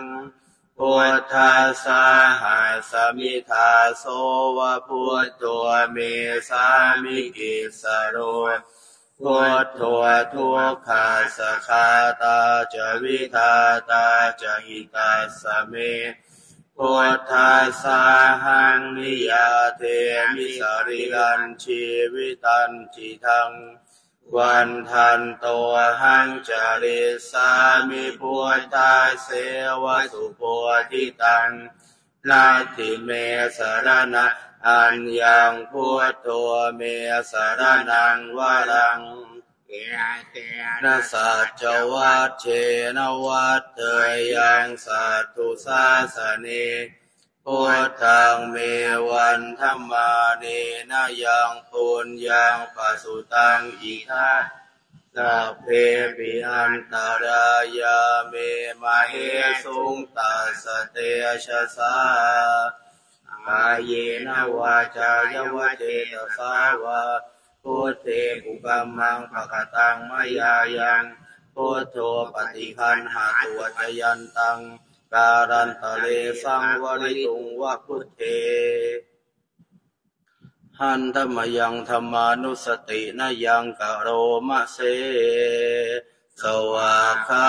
พุทธัสสะหัสมิทาโสวะพุทโธเมสามิกิสโรพุทโธทุกขาสคาตาจวิทาตาจหิตาสเมพุทธัสสะหังนิยาเทมิสริรันชีวิตันจิทัง วันทันโตหังจาริสามิพุทธาเสวสุโพธิตังนาทิเมสรณะอันยังพุทโธเมสรนังวรังนาสัจวัตเชนวัตเตยังสัตตุสาสเน พุทธังเมวันธรรมาเนนายังปุญญังปัสสุตังอิทัสสัพเพปิอันตรายาเมมาเหสุงตัสเตชะสาอายเยนวาจายวเจตสาวาพุทเทปุกัมมังปะกตังมายายังพุทโธปฏิคันหาตัวจยันตัง การันตะเลสังวริตุงวะพุทเทหันธรรมยังธรรมานุสตินยังกะโรมะเสสวากขา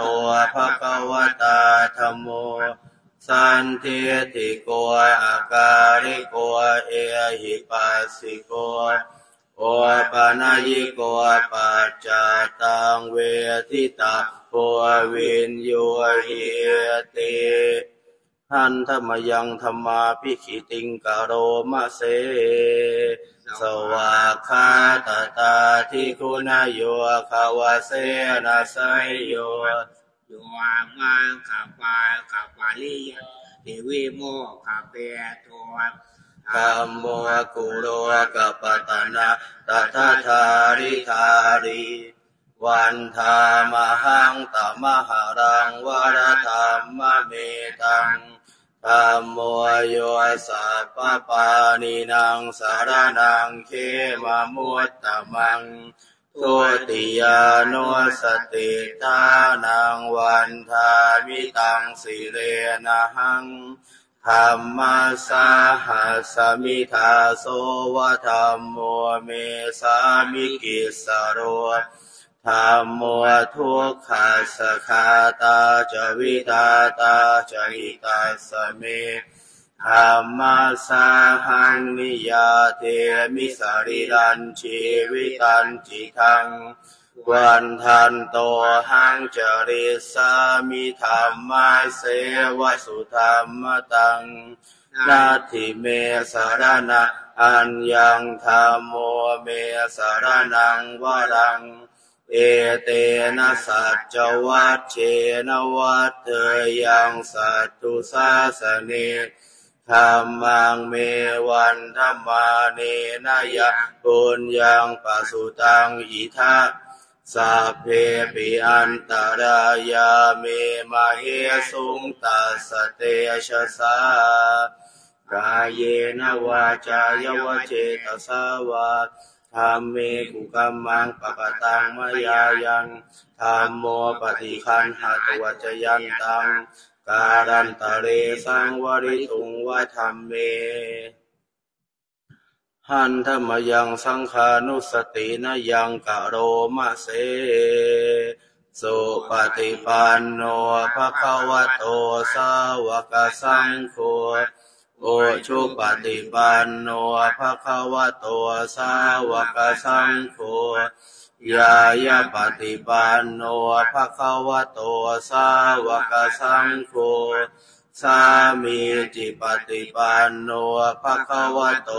ตัวภะคะวตาธรรมโมสันเทติโกอาการิโกเอหิปัสสิโกโอปานายิโกปัจจตังเวทิตา โพวินโยหิติหันธรรมยังธรรมาพิขิติงกโรมะเส สวากาตตาทิคุณโยคาวเสนาไสโยโยอามังขับปาขับปาลิยเทวิโมขับเปตัวธัมโมกุโรกัปปตนะตถาธาริธาริ วันธามหังตมหารังวรธรรมเมตังธรรมโมโยสัพพปานินางสารนังเขมามุตตมังทุติยานุสติทานังวันทามิตังสิเรนะหังธัมมัสสาหัสมิทาโสวะ ธัมโมเมสามิกิสสะโร ธัมโมทุกขัสสะ ฆาตา จะ วิธาตา จะ หิตัสสะ เมธัมมัสสาหังนิยยาเทมิสะรีรัญชีวิตัญจิทังวันทันโตหังจริสามิธรรมเสวสุธรรมตังนาทิเมสารณะอัญญังธรรมโมเมสารนังวรัง เอเตนะสัจจวัตเชนวัตเตยังสัตตุสาสเนธรรมังเมวันธรรมาเนนยะปุญญังปสุตังอิทะสัพเพปิอันตรายาเมมาเหสุงตัสสเตชะสากายเยนวาจายวเจตสาวา ธรรมเมกุกัมมังปะกตังมายายังธรรมโมปฏิคันหาตัวจยันตังการันตะเรสังวริตุงวะธรรมเมหันธรรมยังสังขานุสตินยังกะโรมะเสสุปฏิปันโนภะคะวะโตสาวกสังโฆ โอชุปฏิปันโนภะคะวะโตสาวกสังโฆยายาปฏิปันโนภะคะวะโตสาวกสังโฆสามีจิปฏิปันโนภะคะวะโต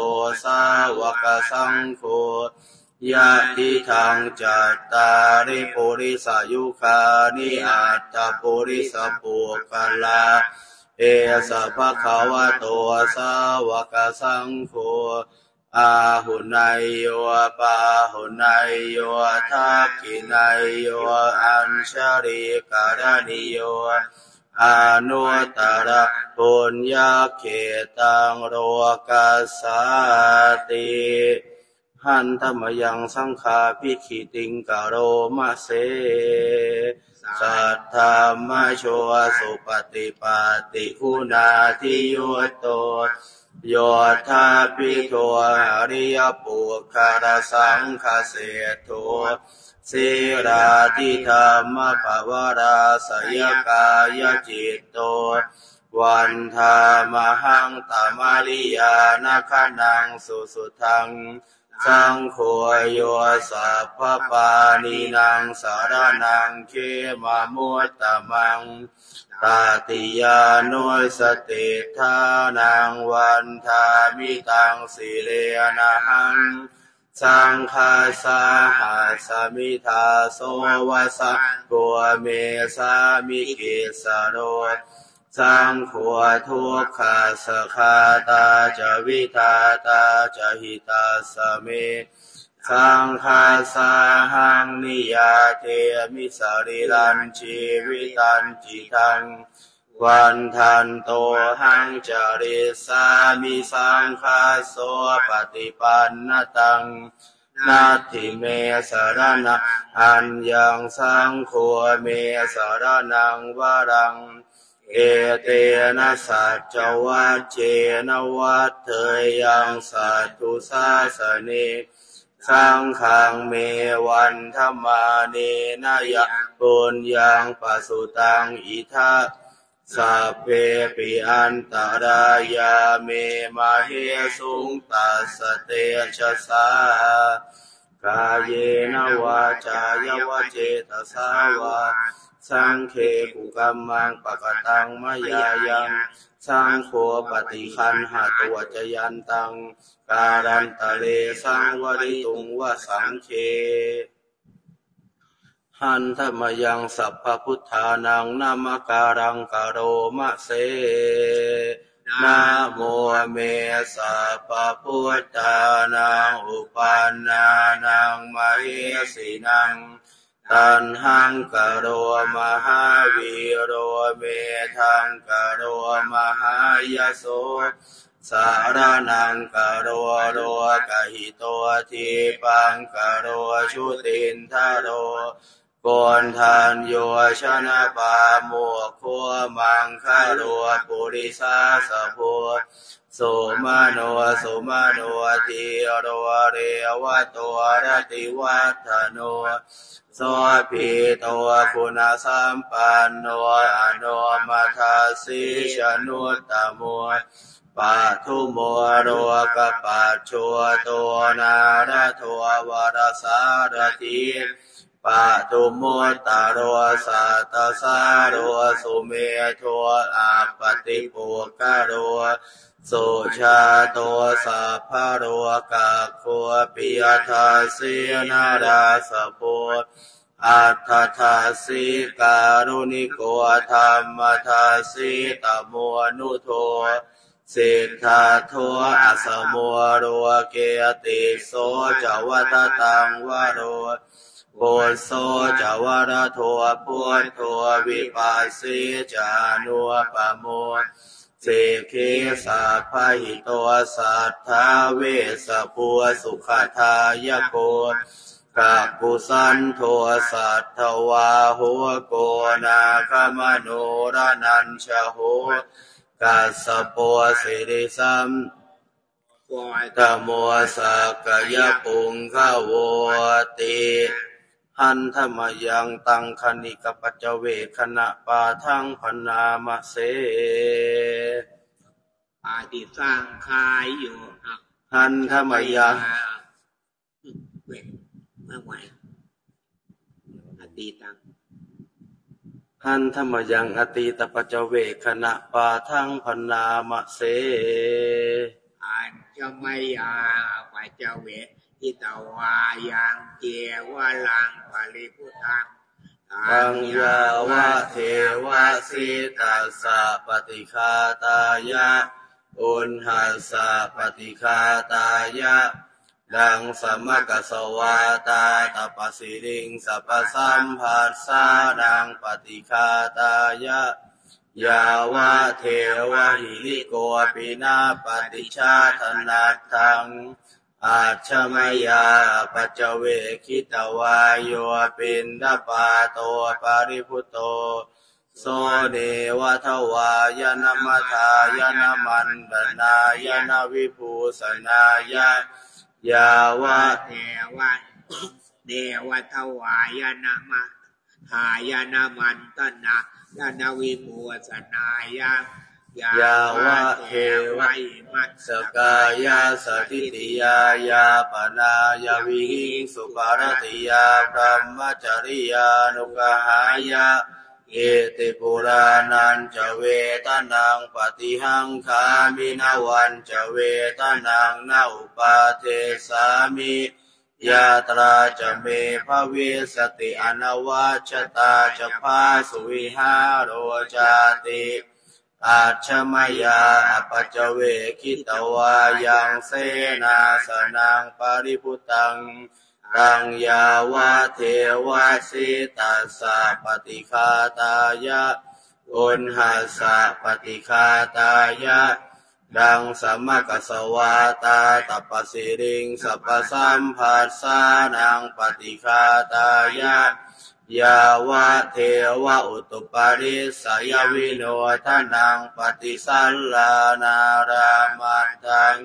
สาวกสังโฆยะทิทางจัตตาริปุริสายุคานิอัตตปุริสปุกลา เอสะภะคะวะโตสาวกสังโฆอาหุนายโยปาหุนายโยทักขินายโยอัญชริการณิโยอนุตตรปุญญาเขตังโรกัสสติ หันธรรมยังสังฆาพิขิติงกโรมะเส สัทธรรมโชสุปฏิปาติคุณาทิโยโตโยธาปิโทอริยปุคารสังคเสโทสิราทิธรรมภวราสยกายจิตโตวันธามหังตามาริยานาคนังสุสุทัง สังโฆโยสัพพปานินางสารนังเคมามุตตมังตาติยานุสติทานังวันทามิตังสิเลนะหังสังฆาสาหัสมิทาโสวะสะกัวเมสามิกิสโร สังขวทุกขาสคาตาจะวิทาตาจะหิตาสเมสังฆาสาหังนิยาเทมิสาริรันชีวิตันจิตังวันทันโตหังจริสามิสังคาโสปฏิปันนตังนาทิเมสารนังอันยังสังโฆเมสารนังวรัง เอเตนะสัจจวัจเจนวัตเถยังสัตตุสาสเนสังขังเมวันธรรมาเนนายะปุญญังปสุตังอิทัสัพเพปิอันตรายาเมมาเฮสุงตัสเตชะสากายเยนวาจายวเจตสาวา สังเคกุกัมมังปะกตังมยายังสังโฆปฏิคันหาตัวจยันตัง การันตะเลสังวริตุงวสังเคหันธมยังสัพพพุทธานังนามการังกโรมะเสนะโมเมสัพพุทธานังอุปันนานังมเหสีนัง ตันหังกโรมหาวิโรเมทังกโรมหายโสสารนังกโรโรกหิโตทีปังกโรชุตินทโรกนทานโยชนะปาโมโคมังคโรปุริสาสะโพ สุมาโนสุมาโนติโรเรวะตัวรติวัฒโนโสภิตัวคุณสัมปันโนอนุมัทสิชนุตตโมปัทุโมโรกปัจจุตัวนาระทัววรสารที ปะตุโมตารโรสัตสาโรสุเมโทอาปติปุกะโรสุชาตัวสัพพโรกะโคปิยทัสสีนาราสพุอัตถาสิการุณิโกธรรมทัสสิตโมนุโทสิทธาโทอัสโมโรเกติโสจวัตตังวโร ปุโสจวรโทปุถโทวิปัสสิจานุปโมเสเคสัพพหิโตสัทธาเวสปัวสุขทายโกกะกุสันโทสัตถวาหัวโกนาคมโนรนันชโหกัสปัวสิริสัมตโมสักยปุงขาวติ หันธรรมยังตังคณิกปัจเจเวคณะปาทังพนามเสปาติสร้างคายอยู่หันธรรมยังเวมื่อไหวอดีตังหันธรรมยังอตีตปัจเจเวคณะปาทังพนามเสอันจะไม่ยาปัจเจเว ทิตวายังเกวลังปริพุทังตังยาวะเทวะสิตัสสะปฏิคาตายะอุณหัสสะปฏิคาตายะดังสมกสวาตาตปสิริงสัพสัมผัสสาดังปฏิคาตายะยาวะเทวะหิริโกปินาปฏิชาธนัตถัง อาชมยาปัจเจเวคิตวายโยปินดาปาโตปาริพุโตโสเนวทวายนมัทายนมันดนายนวิภูสนายยาวะเทวะเดวทวายนมัทายนมันตนะยนวิภูสนาย ยาวะเทวะสกายาสติติยายาปนายาวิหิงสุปารติยาพรหมจริยานุกหายาเอติปุรานันจะเวตานังปฏิหังคามินาวันจะเวตานังนาอุปาเทสามิยาตราจะเมภเวสติอนวัชตาจะพาสุวิหารโรจติ อาชมยาปัจเจเวคิตวายังเสนาสนังปริพุตังตังยาวะเทวะสิตัสสะปฏิคาตายะอุณหัสสะปฏิคาตายะ ดังสมกัสสวาตาตัปสิริงสัพสัมผัสสานังปฏิคาตายะ ยาวะเทวะอุตุปาริสายวิโนทนังปฏิสัลลานารามัตัง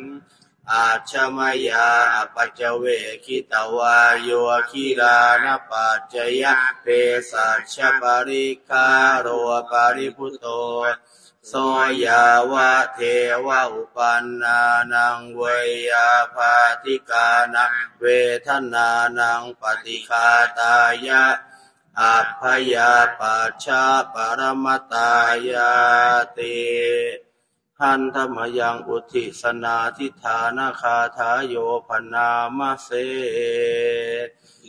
อาชมายาอปัจเวคิตวาโยคิรานปัจจยะเปสัชปริคาโรปาริพุโตสยาวะเทวะอุปันนานังเวยาภาติกานังเวทนานังปฏิคาตายะ อัพยาปัชชาปรมตายาติหันธรรมยังอุทิสนาทิฐานาคาทายโยพนามเส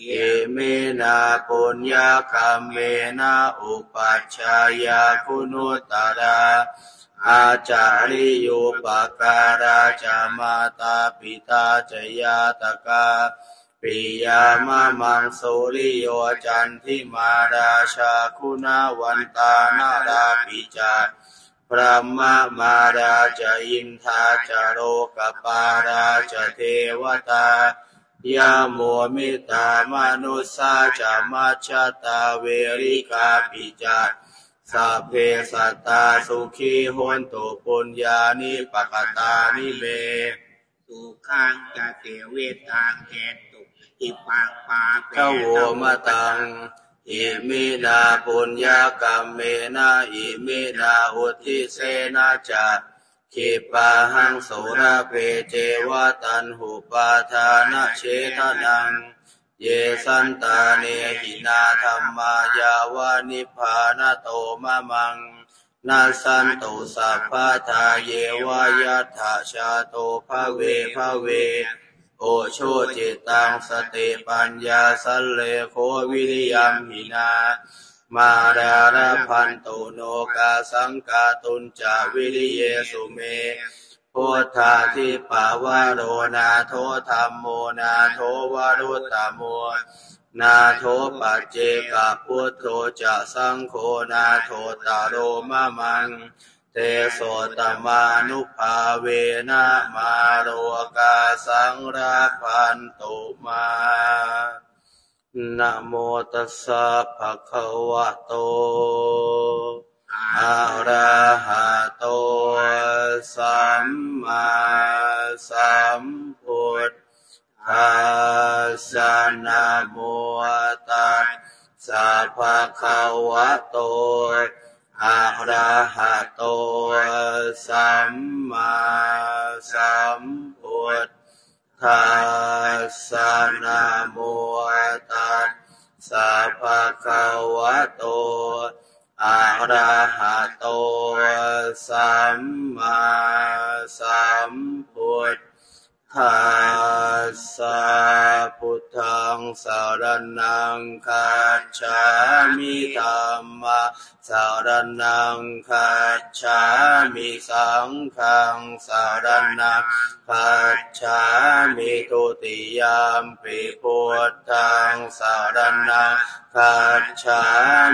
เยเมนาปุญญากรรมเมนาอุปัชฌายาคุณุตระอาจาริโยปการาจามาตาปิตาจยาตกา ปิยามามังสุริโยจันทิมาราชาคุณาวันตานาราปิจาพระมมาราชอินทาจโรกปาราชเทวตายาโมมิตามนุสาจามัชตาเวริกาปิจาสัพเพสัตตาสุขีหนตุปุญญานิปกตานิเมสุขังจะเสเวตังเหตุ อิปังปาเปขโวมตัง อิมินาปุญญากรรมเมนะอิมินาอุทิเสนาจะขิปาหังโสระเพเจวะตันหุปาทานะเชทนัง เยสันตาเนหินาธรรมายาวานิพพานโตมะมังนาสันตุสัพพะทาเยวายาถาชาโตภะเวภะเว โอโชจิตตังสติปัญญาสเลโควิริยมหินา มาดารพันตุโนกาสังกาตุนจาวิริเยสุเมพุทธาทิปาวโรนาโทธรรมโมนาโทวรุตตโมนาโทปัจเจกพุทโธจะสังโฆนาโทตาโรมะมัง เตโสตมานุภาเวนะมาโรกาสังราพันตุมานะโมตัสสะภะคะวะโตอะระหะโตสัมมาสัมพุทธัสสะนะโมตัสสะภะคะวะโต อะระหะโตสัมมาสัมพุทธัสสะนะโมตัสสะภะคะวะโตอะระหะโตสัมมาสัมพุทธ สสะพุทธังสารนังคัจฉามิธัมมาสารนังคัจฉามิสังฆังสารนังคัจฉามิทุติยามปิพุทธังสารนัง คัจฉา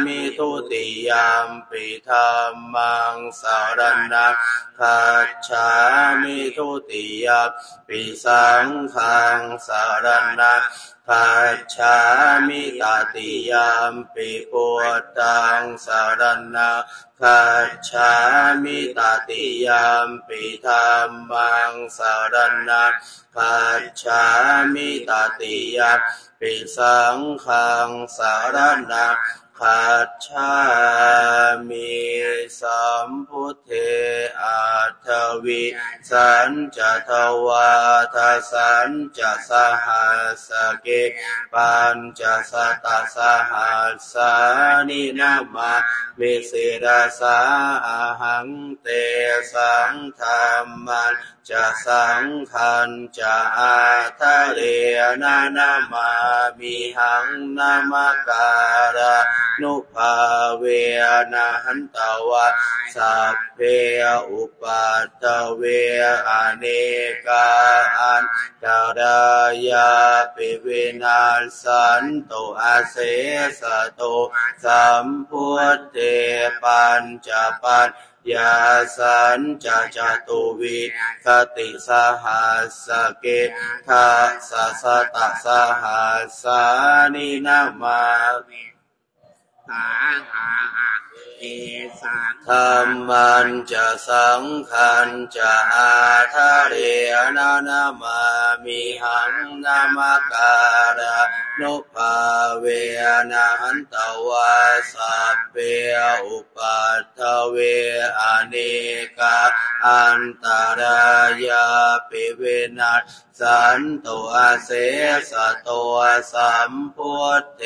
มิทุติยามปิธรรมังสารนักคัจฉามิทุติยามปิสังฆังสารนัก ทัจฉามิตติยามปิพุทธังสารนังคัจฉามิตติยามปิธรรมังสารนังคัจฉามิตติยามปิสังฆังสารนา คัจฉามิสัมพุทเทอัตถวิสัญจะทวาทสัญจะสหัสเกปัญจะสตสหัสานินามาวิสิราสาหังเตสังธรรมันจะสังขันจะอาทะเลนานามามิหังนามการะนุภาเวนะหันตวะสัพเพอุปัตเวอเนกาอันตรายาปิเวนาสันโตอาเสสโตสัมพุทเทปัญจปัญ ยาสันจะจตุวิคติสหัสเกทัสสะตสหัสานินามาสาหา ธรรมันจะสังขันจะอาทะเรนานามามิหังนามการะนุภาเวนะหันตวาสัพเพอุปัตถเวอเนกาอันตรายาปิเวนัสสันโตอาเสสโตสัมพุทเท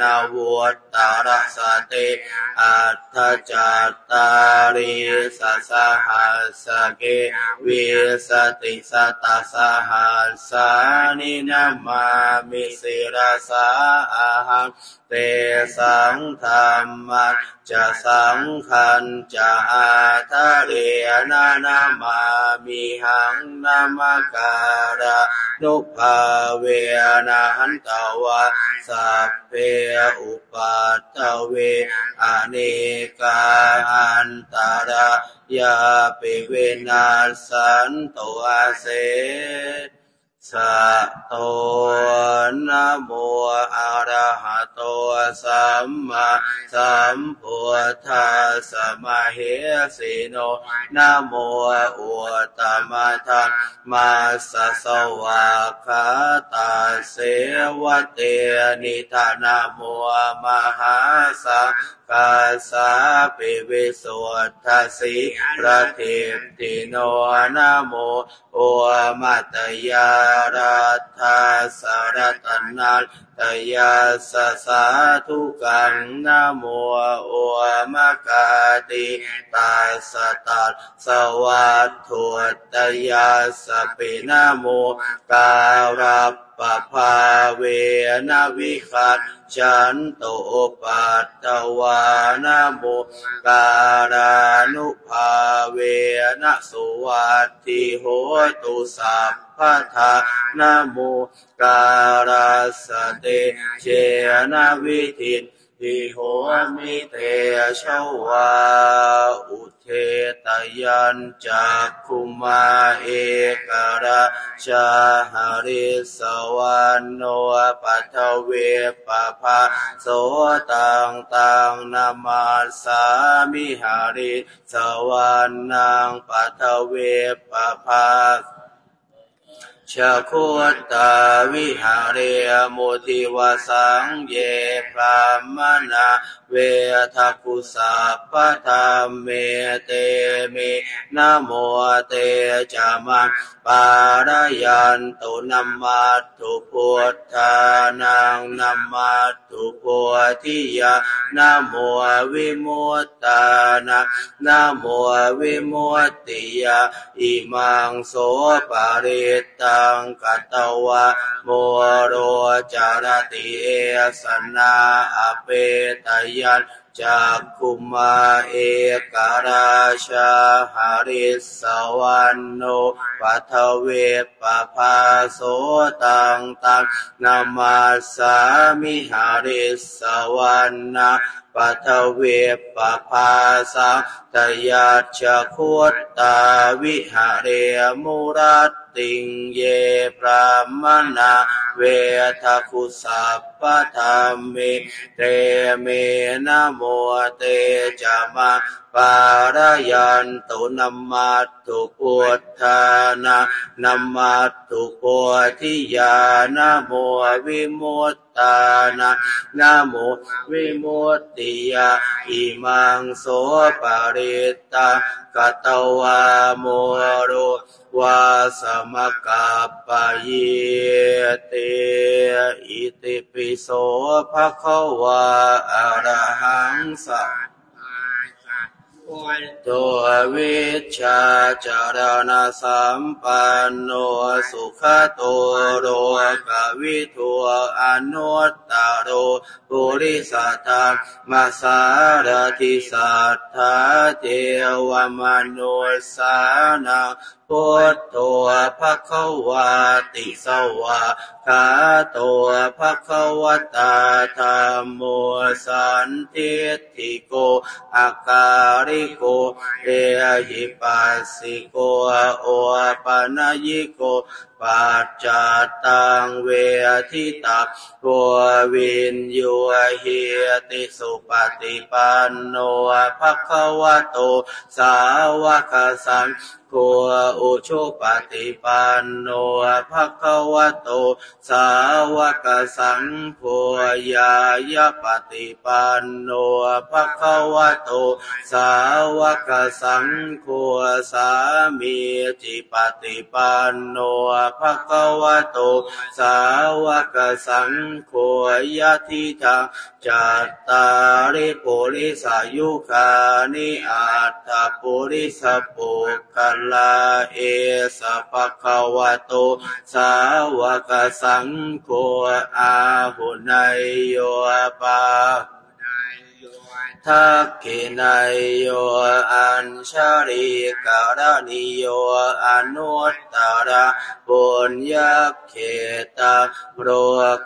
นวุตตารสติอัตทจัตตาริสัสหัสเกวิสติสตัสหัสานินามามิสิรสาหังเตสังธรรม จะสังขันจะอาทะเรนานามามิหังนามการะนุภาเวนะหันตวะสัพเพอุปัตตเวอเนกาอันตรายาปเวนัสันโตอาเส สะโตนะโมอะระหะโตสัมมาสัมพุทธัสสะมะเหสิโนนะโมอุตตมะธรรมาสสวะคาตาเสวะเตนิทานะโมมหาสังกาสาปิวิสุทธสิระเทพติโนนะโมโอมัตยารัตถาสารตนาตยาสสาธุกังนะโมโอมกาติตาสตัสสวัตถุตยาสปินะโมการั ปปภาเวนวิคัตฉันโตปัตตวานาโมการานุภาเวนสุวัตติโหตุสัพพทานาโมการาสเตเชนะวิทิน ทิโหมิเตชวาอุเทตยันจักคุมาเอกราชาหริสวานโนปัทเวปภาโสตังตังนามาสามิหริสวานังปัทเวปภา ชาคุตตาวิหาเรมุทิวสังเยพรามนาเวทกุสัพพธรรมเมเตมินโมเตจามาปารยันตุนัมมัตถุพุทธานังนัมมัตถุพุทธิยานโมวิมุตตานะนโมวิมุตติยาอิมังโสปาริตัังกัตวะโมโรจารติเอสนาอเปตยันจากคุมาเอกราชาหาริสวรรณโนปัทเวปภาโสตังตังนามาสามิหาริสวรรณ ปัทเวปภาสัตยาชคุตตาวิหาเรมุรัตติงเยพรามนาเวทคุสัพพธรรมิเตเมนะโมเตจามาปารยันตุนัมมัตถุพุทธานานัมมัตถุพุทิยานะโมวิมุต ตานะนะโมวิมุตติยาอิมังโสปาริตตากตวาโมโรวาสมกับปเยเตอิติปิโสภะคะวะอะระหังสัม ตัววิชาจารณสัมปันโนสุขตัวโรกวิทัวอนุตตโรปุริสัทธามาสารทิสัทธาเทวมนุสานังพุทโธภะคะวาติสวะขาโตภะคะวตาธรรมโมสันทิติโกอาการิโกเอหิปัสสิโกโอปะนยิโกปัจจัตตังเวทิตาโววินโยเหีติสุปฏิปันโนภะคะวะโต สาวกสังโฆอุชุปฏิปันโนภะคะวะโต สาวกสังโฆยายาปฏิปันโนภะคะวะโต สาวกสังโฆสามีจิปฏิปันโนภะคะวะโต สาวกสังโฆยะทิทาจัตตาริปุริสายุคานิอัตถปุริสปุคลาเอสภะคะวะโต สาวกสังโฆอาหุนายโยปา ทักขินายโยอัญชาริการณิโยอนุตตระปุญญเขตาโร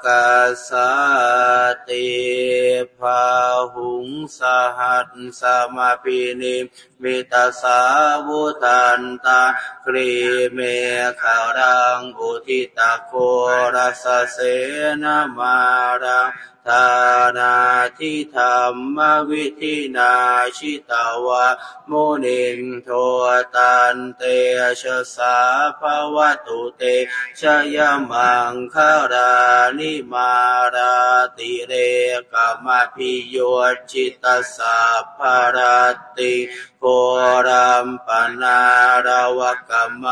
กัสสติภาหุงสหัสสมาปินิ มิตาสาวุตันตาครีเมขาวรังอุทิตาโครัสเสนามารังทานาทิธรรมวิธินาชิตาวะโมนินโทตันเตชะสาภวตุเตชยมังคารานิมาราติเรกามพิโยจิตตสัพพารติโครัมปนาราวกรรม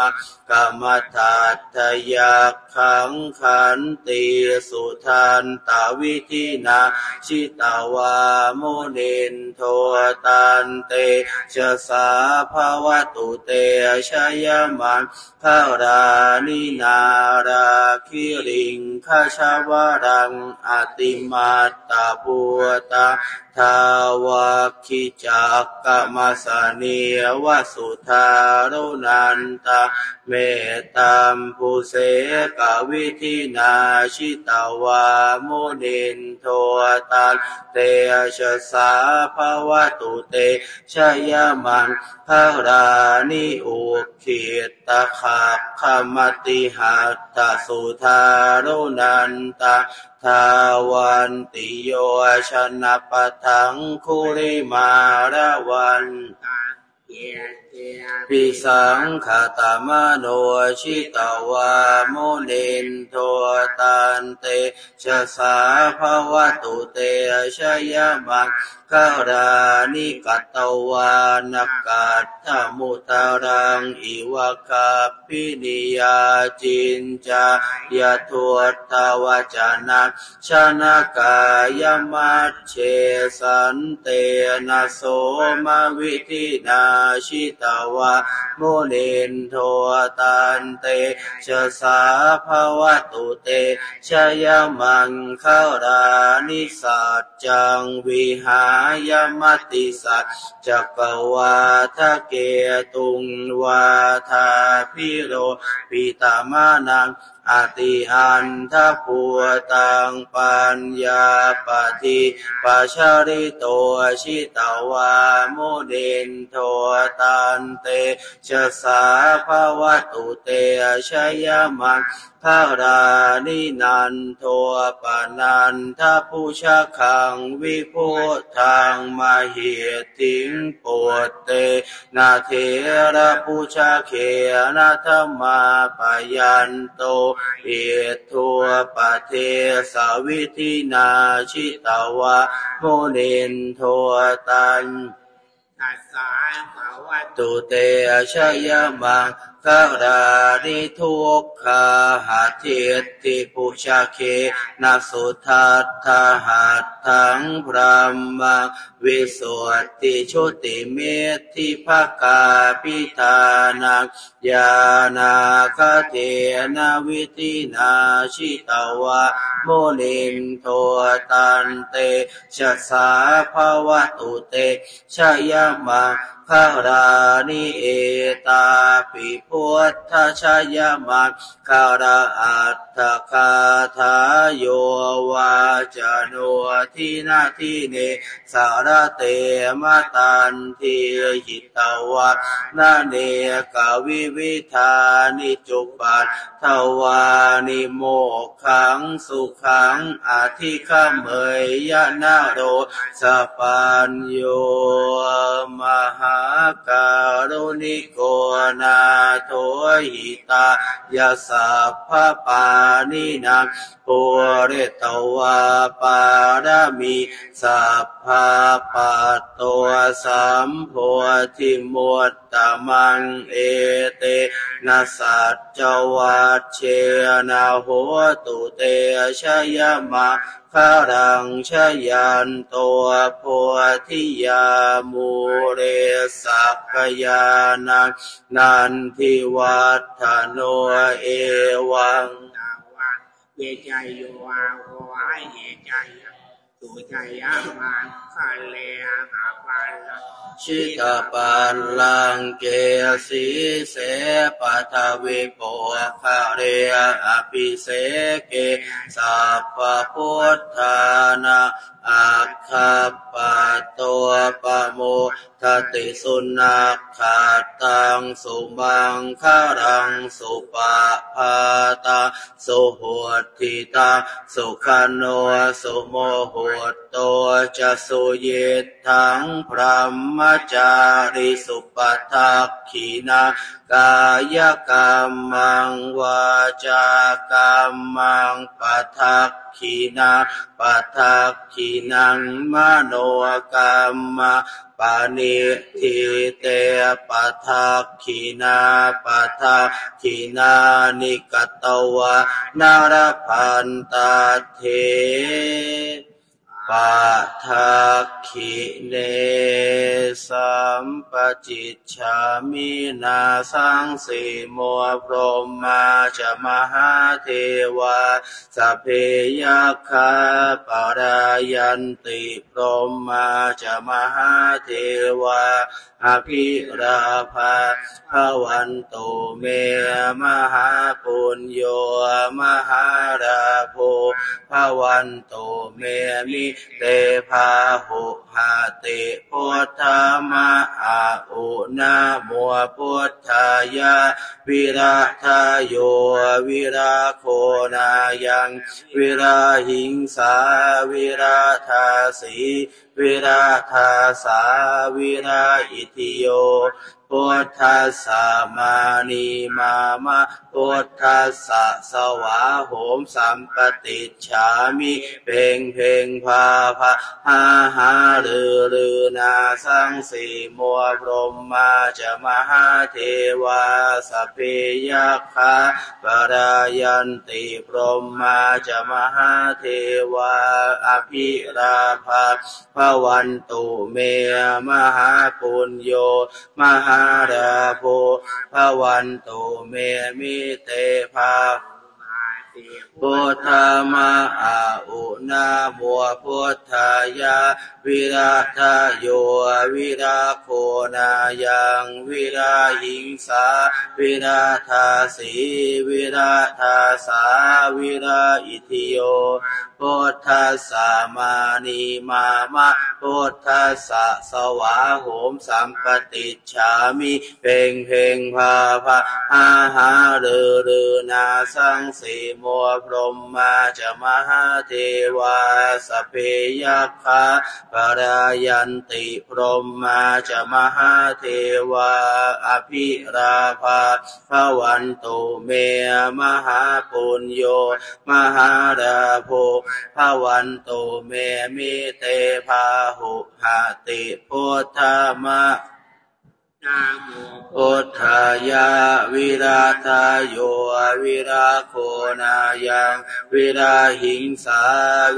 กรรมทัตยาขังขันติสุทันตวิธินาชิตาวาโมนินโทตันเตชะสาภวตุเตชยมันขารานินาราคิริงขชาวรังอติมาตตาปุตาทาวาคิจักกมาสานียวสุธารุนันตาเมตตามภูเสกวิธินาชิตาวามุนินโทตันเตชะสาภวตุเตชยมันพระรานิอุขิตตะขับขมติหัตสุธารุนันตาทาวันติโยชนะปะทังคุริมาระวันตาเยเตียปิสังขตามโนชิตาวาโมนินโทตันเตชะสาภวตุเตชยมังคารานิกัตวานกัตถมุตารังอิวะคาปินิยาจินจายะทวตวจนะชนะกายมัจเชสันเตนะโสมวิธินาชิตวะโมเนนโทตันเตชะสาภวตุเตชยมังคารานิสัจจังวิหาายมติสัจจกวาทะเกตุงวาทาพิโรปิตามานัง อติอันทภูตังปัญญาปฏิปัชริโตชิตาวาโมเดนโทตันเตชะสาภวตุเตชยมังพระรานินันโทปนันทภูชาขังวิพุทังมาเหติงปวดเต นาเทระภูชาเขนาธรรมาปยันโตอทัวปเทสาวิธินาชิตาวะโมเนนโทตันตัสสาภะวะตุเตชยมังคก รานิทุกขาหัติติปุชาเคนาสุทัตถหัตถังพรหมวิสุทติชุติเมธิภกาพิธานักยานาคเทนาวิตินาชิตวะโมนินโทตันเตชะสาภาวะตุเตชยมัง คารานิเอตาปิพุทธชยมังคาราอัตถคาทาโยวาจโนทินาทิเนสารเตมตันทีหิตวะนาเนกวิวิธานิจุปัตทวานิโมขังสุขังอธิขเมยยะนาโรสปัญโยมหาการุณิโกนาโทหิตายาสัพพปานินาปุเรตวาปารมีสัพพปัตตัวสัมโพธิมุตตมังเอเตนะสัจจวัเชนะโหตุเตชยมะคารังชยันตัวโพธิยามูเรสักยานังนันทิวัฒโนเอวังเวใจโยอาโหายเหใจ ตุใจอามังคาเลอาปัลชิตาปันลังเกสีเสปัทวิโปคาเรอภิเสเกสัพพพุทธานาอาคาปะตัวปะโมทติสุนักขาตังสุมังคารังสุปะพาตาสุหัวทิตา สุขันโนสุโมหวตวจะสุเยทังพรหมจาริสุปทักขีนากายกรรมังวาจากรรมังปทักขีนาปทักขีนังมโนกรรมปานิทิเตปทักขีนาปทักขีนานิกตวะนารพันตเท ปัทักขิเนสัมปจิตชามินาสังสีมัวพรหมาจะมหาเทวาสเพยคาปารายันติพรหมาจะมหาเทวาอภิราภาภวันตุเมมหาปุญโยมหาราโภภวันตุเมมิเตภาหุหาติพุทธมะอาอุนามัวพุทธายาวิราทายโยวิราโคนายัง วิราหิงสาวิราธาสี วิราธาสาวิราอิติโย พุทธัสสะมานีมามะพุทธัสสะสวาโหมสัมปติฉามิเพ่งเพ่งพาพาหาหาลือลือนาสังสีมัวพรมมาจะมหาเทวาสเพยัคาปรายันติพรหมมาจะมหาเทวาอภิราภาภวันตุเมมหาปุญโยมหาราโภพวันตุเมมิเตภา พุทธมะอาอุนาบัวพุทธายาวิราทาโยวิราโคนายังวิราหิงสาวิราธาสีวิราธาสาวิราอิทิโยพุทธัสสะมานีมามะพุทธัสะสวาโหมสัมปติฉามิเพ่งเพ่งพาพาอาหาเรือเรือนาสังสีมัวพรหมมาจะมหาเทวาสเพยัคาปรายันติพรหมมาจะมหาเทวาอภิราภาภวันตุเมมหาปุญโยมหาราโภภวันตุเมมิเตภาหุหติพุทธมะ พุทธายาวิราทายโยวิราโคนายังวิราหิงสา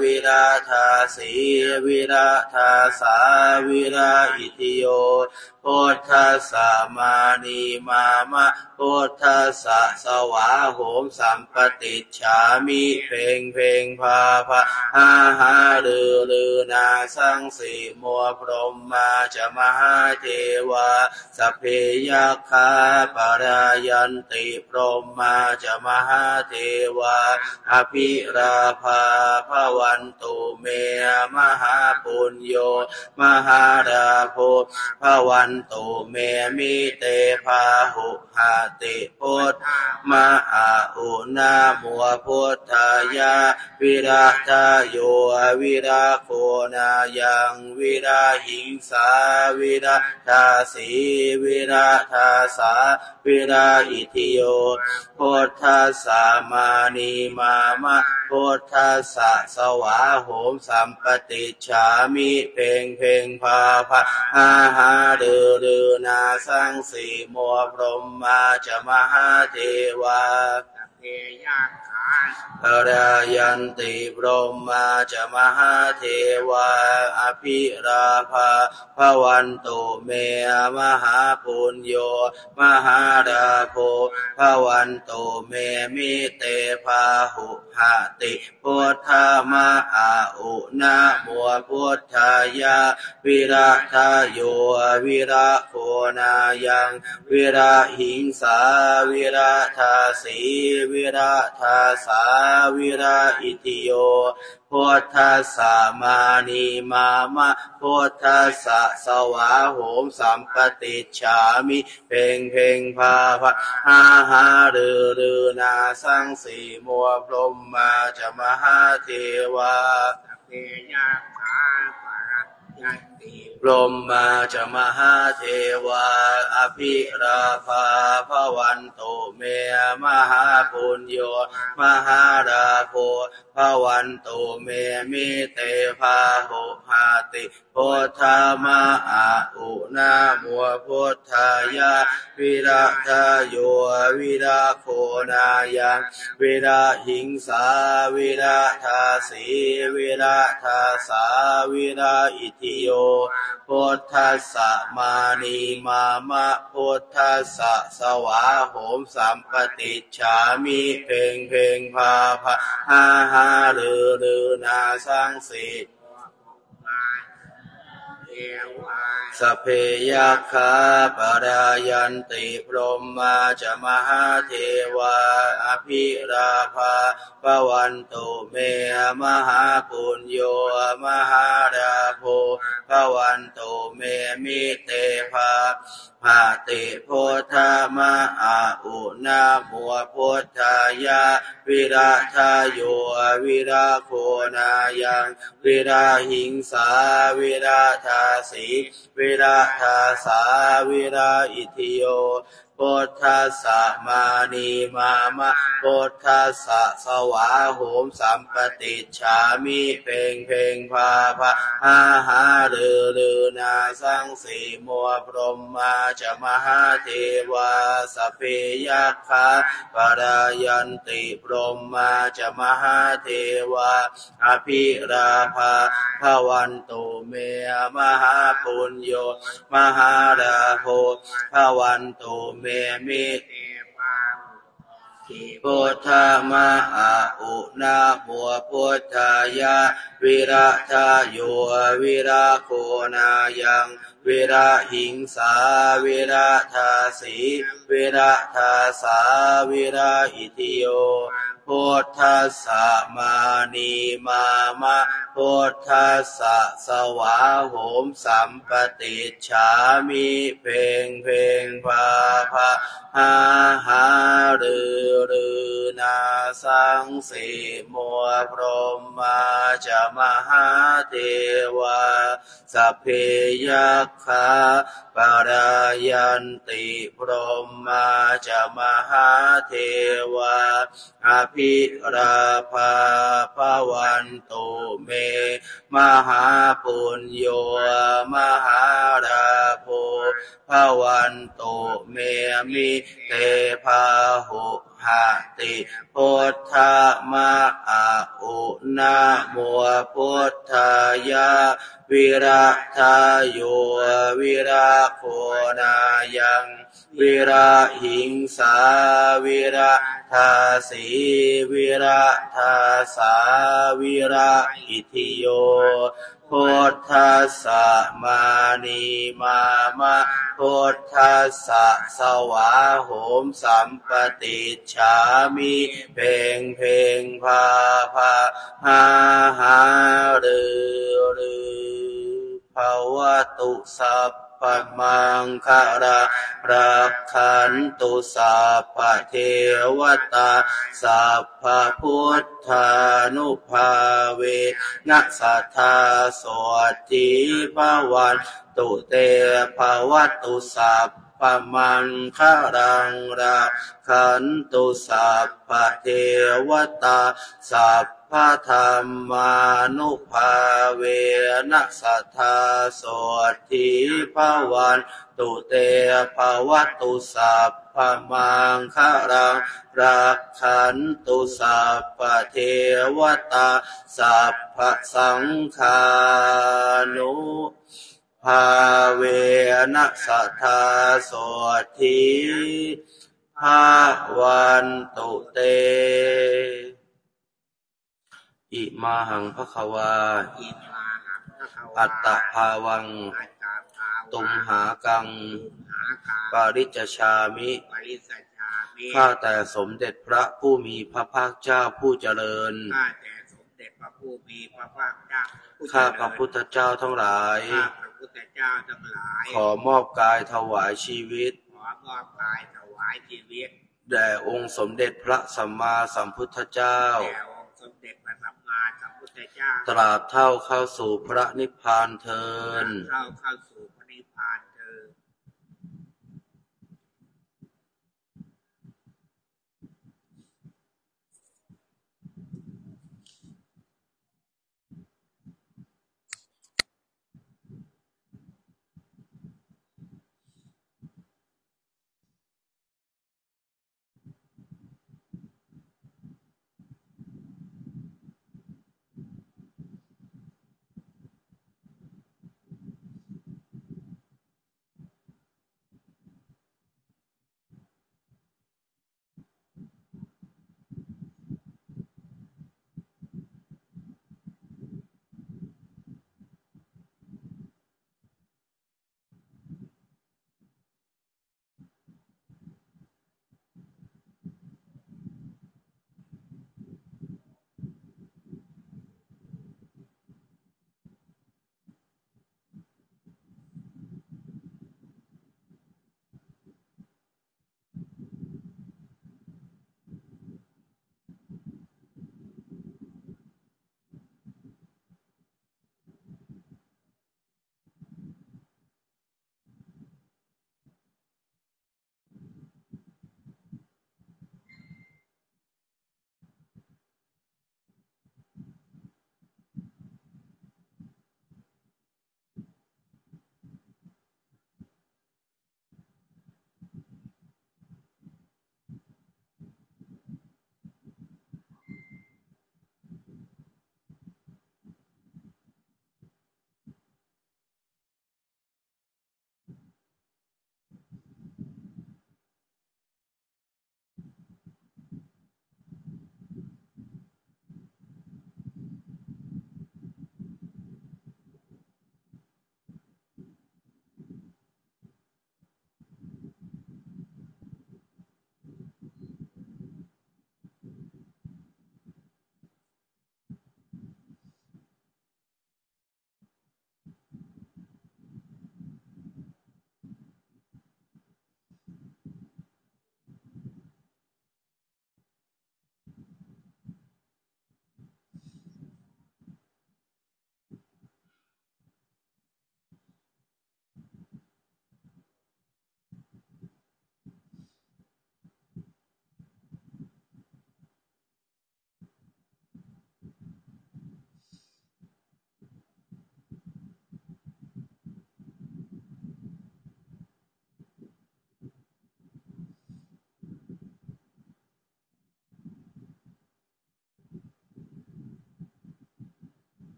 วิราทาสีวิราทาสาวิราอิติโยพุทธัสสะมานีมามะพุทธัสสะสวาโหมสัมปติชามิเพ่งเพ่งพาพะหาหาลือลือนาสังสีมัวพรหมมาจะมหาเทวาสเพยคขาปรายันติพรหมมาจะมหาเทวาอภิราภาภวันตุเมมหาปุญโยมหาราโภภวันตุเมมิเตภาหุหาติพุทธมะอาอุนามัวพุทธายาวิราทาโยวิราโคนายังวิราหิงสาวิราทาสีวิราทาสาวิราอิทิโยพุทธสามานีมามะพุทธสะสวาโหมสัมปติชามิเพ่งเพ่งพาพาหาหาเดือเดือนาสังสีมัวพรหมมาจะมหาเทวา เพยัคขาปรายันติพรหมาจะมหาเทวาอภิราภาภวันตุเมมหาปุญโย มหาราโภภวันตุเมมิเตภาหุหาติพุทธามะอาอุนามัวพุทธายาวิราทาโยวิราโคนายัง วิราหิงสาวิราธาสีวิราธาสาวิราอิติโยพุทธัสสะมานีมามะพุทธัสสะสวาโหมสัมปติชามิ เพ่งเพ่งพาพะหาหารือรือนาสังสีมัวพรมมาจะมหาเทวาสเพยัคขาปรายันติ พรหมมาจะมหาเทวา อภิราภาพวันโตเมมหาปุญโยมหาราโภภ วันตุเมมิเตภาหุหาติพุทธมะอาอุนามัวพุทธายาวิราทาโยวิราโคนายังวิราหิงสาวิราธาสีวิราธาสาวิราอิทิโยพุทธัสสะมานีมามะพุทธัสสะสวาโหมสัมปติชามิเพ่งเพ่งพาพาหาหาลือลือนาสังสีสเพยคขาปรายันติพรมมาจะมหาเทวาอภิราภาปวันตุเมมหาปุญโยมหาราโภปวันตุเมมิเตภาพาติพุทธมะอาอุนามัวพุทธายาวิราชาโยวิราโคนายังวิราหิงสาวิราทาสีวิราทาสาวิราอิทิโย พุทธัสสะมานีมามะพุทธัสสะสวาโหมสัมปติชามิเพ่งเพ่งพาพาหาหาลือลือนาสังสีมัวพรมมาจะมหาเทวาสเพยัคขาปรายันติพรมมาจะมหาเทวาอภิราภาภวันตุเมมหาปุญโยมหาราโภภวันตุเมมิเทวาเทพุทธมะอาอุนาหัวพุทธายาวิราทาโยวิราโคนายังวิราหิงสาวิราทาสีวิราทาสาวิราหิติโย พุทธัสสะมานีมามะพุทธัสสะสวาโหมสัมปติชามิเพ่งเพ่งพาพาหาหารือรือนาสังสีมัวพรหมมาจะมหาเทวาสเพยัคขา ปรายันติพรหมาจะมหาเทวาอภิราภาภวันตุเม มหาปุญโยมหาราภูภวันตุเมมิเตภาหุ หาติพุทธมะอาอุนาโมพุทธายะวิระทายโยวิระโคนายังวิระหิงสาวิระทาสีวิระทาสาวิระอิทิโย พุทธัสสะมานีมามะพุทธัสสะสวาโหมสัมปติชามิเพ่งเพ่งพาพาหาหารือรือภาวะตุสัพ ปมังคารารักขันตุสัพพเทวตาสัพพพุทธานุภาเวนัสธาสวัสดีภวันตุเตภวตุสัพปมังคารังราขันตุสัพพเทวตาสัพ พธรรมานุภาเวนัสสัทธาสวัสดีภวันตุเตภวตุสัพพมังคารังรักขันตุสัพพเทวตาสัพพสังฆานุภาเวนัสสัทธาสวัสดีภวันตุเต อิมาหังภควาอิมาหังพระเขาอัตตภาวังอัตตาภาวะตุมหากังหาการปาริจชามิปริสัชชามิข้าแต่สมเด็จพระผู้มีพระภาคเจ้าผู้เจริญ ข้าแต่สมเด็จพระผู้มีพระภาคเจ้าผู้ข้าเจริญพระพุทธเจ้าทั้งหลายข้าพระพุทธเจ้าทั้งหลายขอมอบกายถวายชีวิตขอมอบกายถวายชีวิต แด่องค์สมเด็จพระสัมมาสัมพุทธเจ้าแด่องค์ สมเด็จพระสัมมาสัมพุทธเจ้า ตราบเท่าเข้าสู่พระนิพพานเทินเราเข้าสู่พระนิพพาน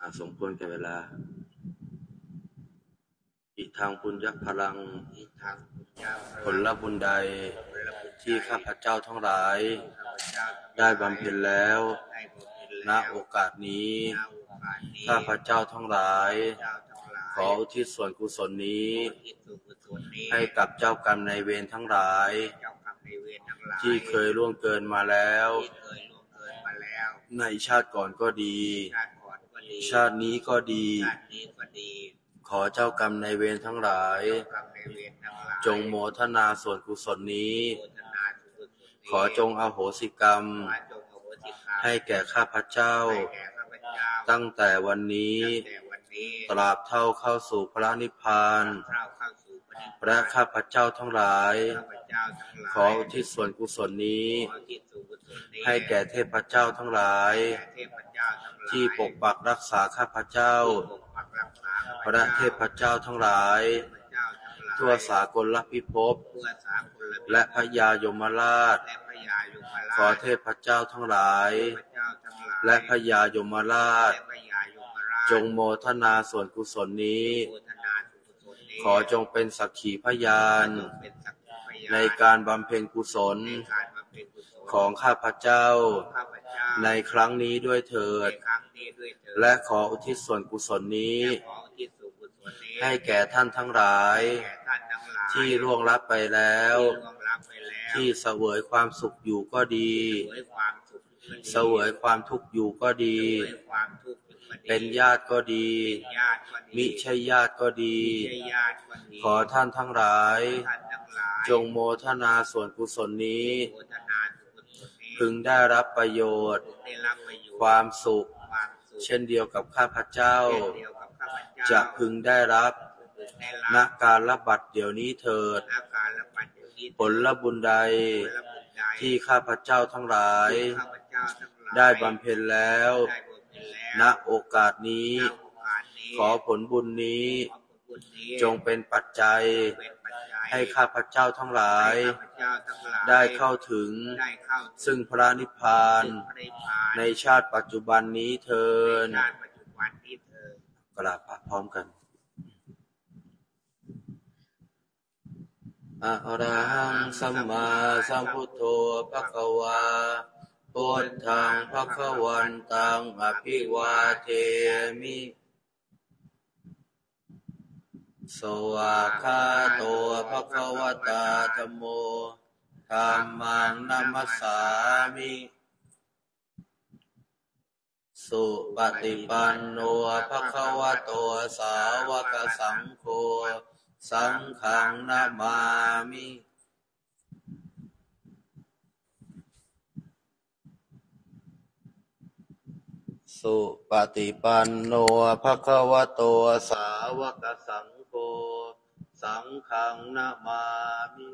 อาสมควรแก่เวลาอีกทางปุญญพลังอีกทางพุทธเจ้าผลละบุญใด ผลบุญที่ข้าพเจ้าทั้งหลาย ข้าพเจ้าได้บำเพ็ญแล้วได้บำเพ็ญณแล้วโอกาสนี้ ณโอกาสนี้ข้าพเจ้าทั้งหลาย เจ้าทั้งหลายขออุทิศส่วนกุศลนี้ ที่สุกุศลนี้ให้กับเจ้ากรรมในายเวรทั้งหลาย เจ้ากรรมในายเวรทั้งหลายที่เคยล่วงเกินมาแล้ว ที่เคยล่วงเกินมาแล้ว ในชาติก่อนก็ดี ชาติก่อนก็ดี ชาตินี้ก็ดี ชาตินี้ก็ดี ขอเจ้ากรรมในายเวรทั้งหลายเจ้ากรรมในายเวรทั้งหลาย จงโมทนาส่วนกุศลนี้โมทนาสุกุศลนี้ขอจงอโหสิกรรมขอจงอโหสิกรรม ให้แก่ข้าพเจ้าให้แก่ข้าพเจ้าตั้งแต่วันนี้ตั้งแต่วันนี้ ตราบเท่าเข้าสู่พระนิพพานเราเข้าสู่ปฏิบัติและข้าพเจ้าทั้งหลายข้าพเจ้าทั้งหลายขออุทิศส่วนกุศลนี้ขอที่สุกุศลนี้ ให้แก่เทพเจ้าทั้งหลายแก่เที่ปกปักรักษาข้าพเจ้า พระเทพเจ้าทั้งหลายเจ้าทั้งหลายทั่วสากลพิภพและพญายมราชและพญายมราช ขอเทพเจ้าทั้งหลายเจ้าทั้งหลายและพญายมราชและพญายมราช จงโมทนาส่วนกุศลนี้ ขอจงเป็นสักขีพยาน ในการบำเพ็ญกุศล ในการบำเพ็ญกุศลของข้าพเจ้าข้าพเจ้าในครั้งนี้ด้วยเถิในดครั้งนี้ด้วยเถิด และขออุทิศส่วนกุศลนี้และขออุที่สุกุศลนี้ให้แก่ท่านทั้งหลายแก่ท่านทั้งหลาย ที่ร่วงลับไปแล้วที่ล่วงลับไปแล้ว ที่เสวยความสุขอยู่ก็ดี เสวยความสุขก็ดีเสวยความทุกข์อยู่ก็ดีเสวยความทุกข์ก็ดีเป็นญาติก็ดี เป็นญาติก็ดี มิใช่ญาติก็ดีไม่ใช่ญาติก็ดีขอท่านทั้งหลายท่านทั้งหลาย จงโมทนาส่วนกุศลนี้ พึงได้รับประโยชน์ได้รับประโยชน์ ความสุขความสุขเช่นเดียวกับข้าพเจ้าเช่นเดียวกับข้าพเจ้า จะพึงได้รับพึงได้ณรับการระบัดเดี๋ยวนี้เถิดอาการละปัจจุบันผลละบุญใดผลบุญใดที่ข้าพเจ้าทั้งหลายที่ข้าพเจ้าทั้งหลาย ได้บำเพ็ญแล้วได้บำเพ็ญแล้วณโอกาสนี้ณโอกาสนี้ขอผลบุญนี้ ขอผลบุญนี้ จงเป็นปัจจัยเป็นปัจจัย ให้ข้าพเจ้าทั้งหลายให้ข้าพเจ้าทั้งหลาย ได้เข้าถึงได้เข้าซึ่งพระนิพพานซึ่งพระนิพพาน ในชาติปัจจุบันนี้เทินในชาติปัจจุบันนี้เธอกราบพระพร้อมกันอะระหังสัมมาสัมพุทโธภะคะวาพุทธังภะคะวันตังอภิวาเทมิ สวากขาโตภะคะวตาธโมธัมมังนัมมัสสามิ สุปฏิปันโนภะคะวะโตสาวกสังโฆ สังฆังนามามิ สุปฏิปันโนภะคะวะโตสาวกสัง สังฆังนามามิ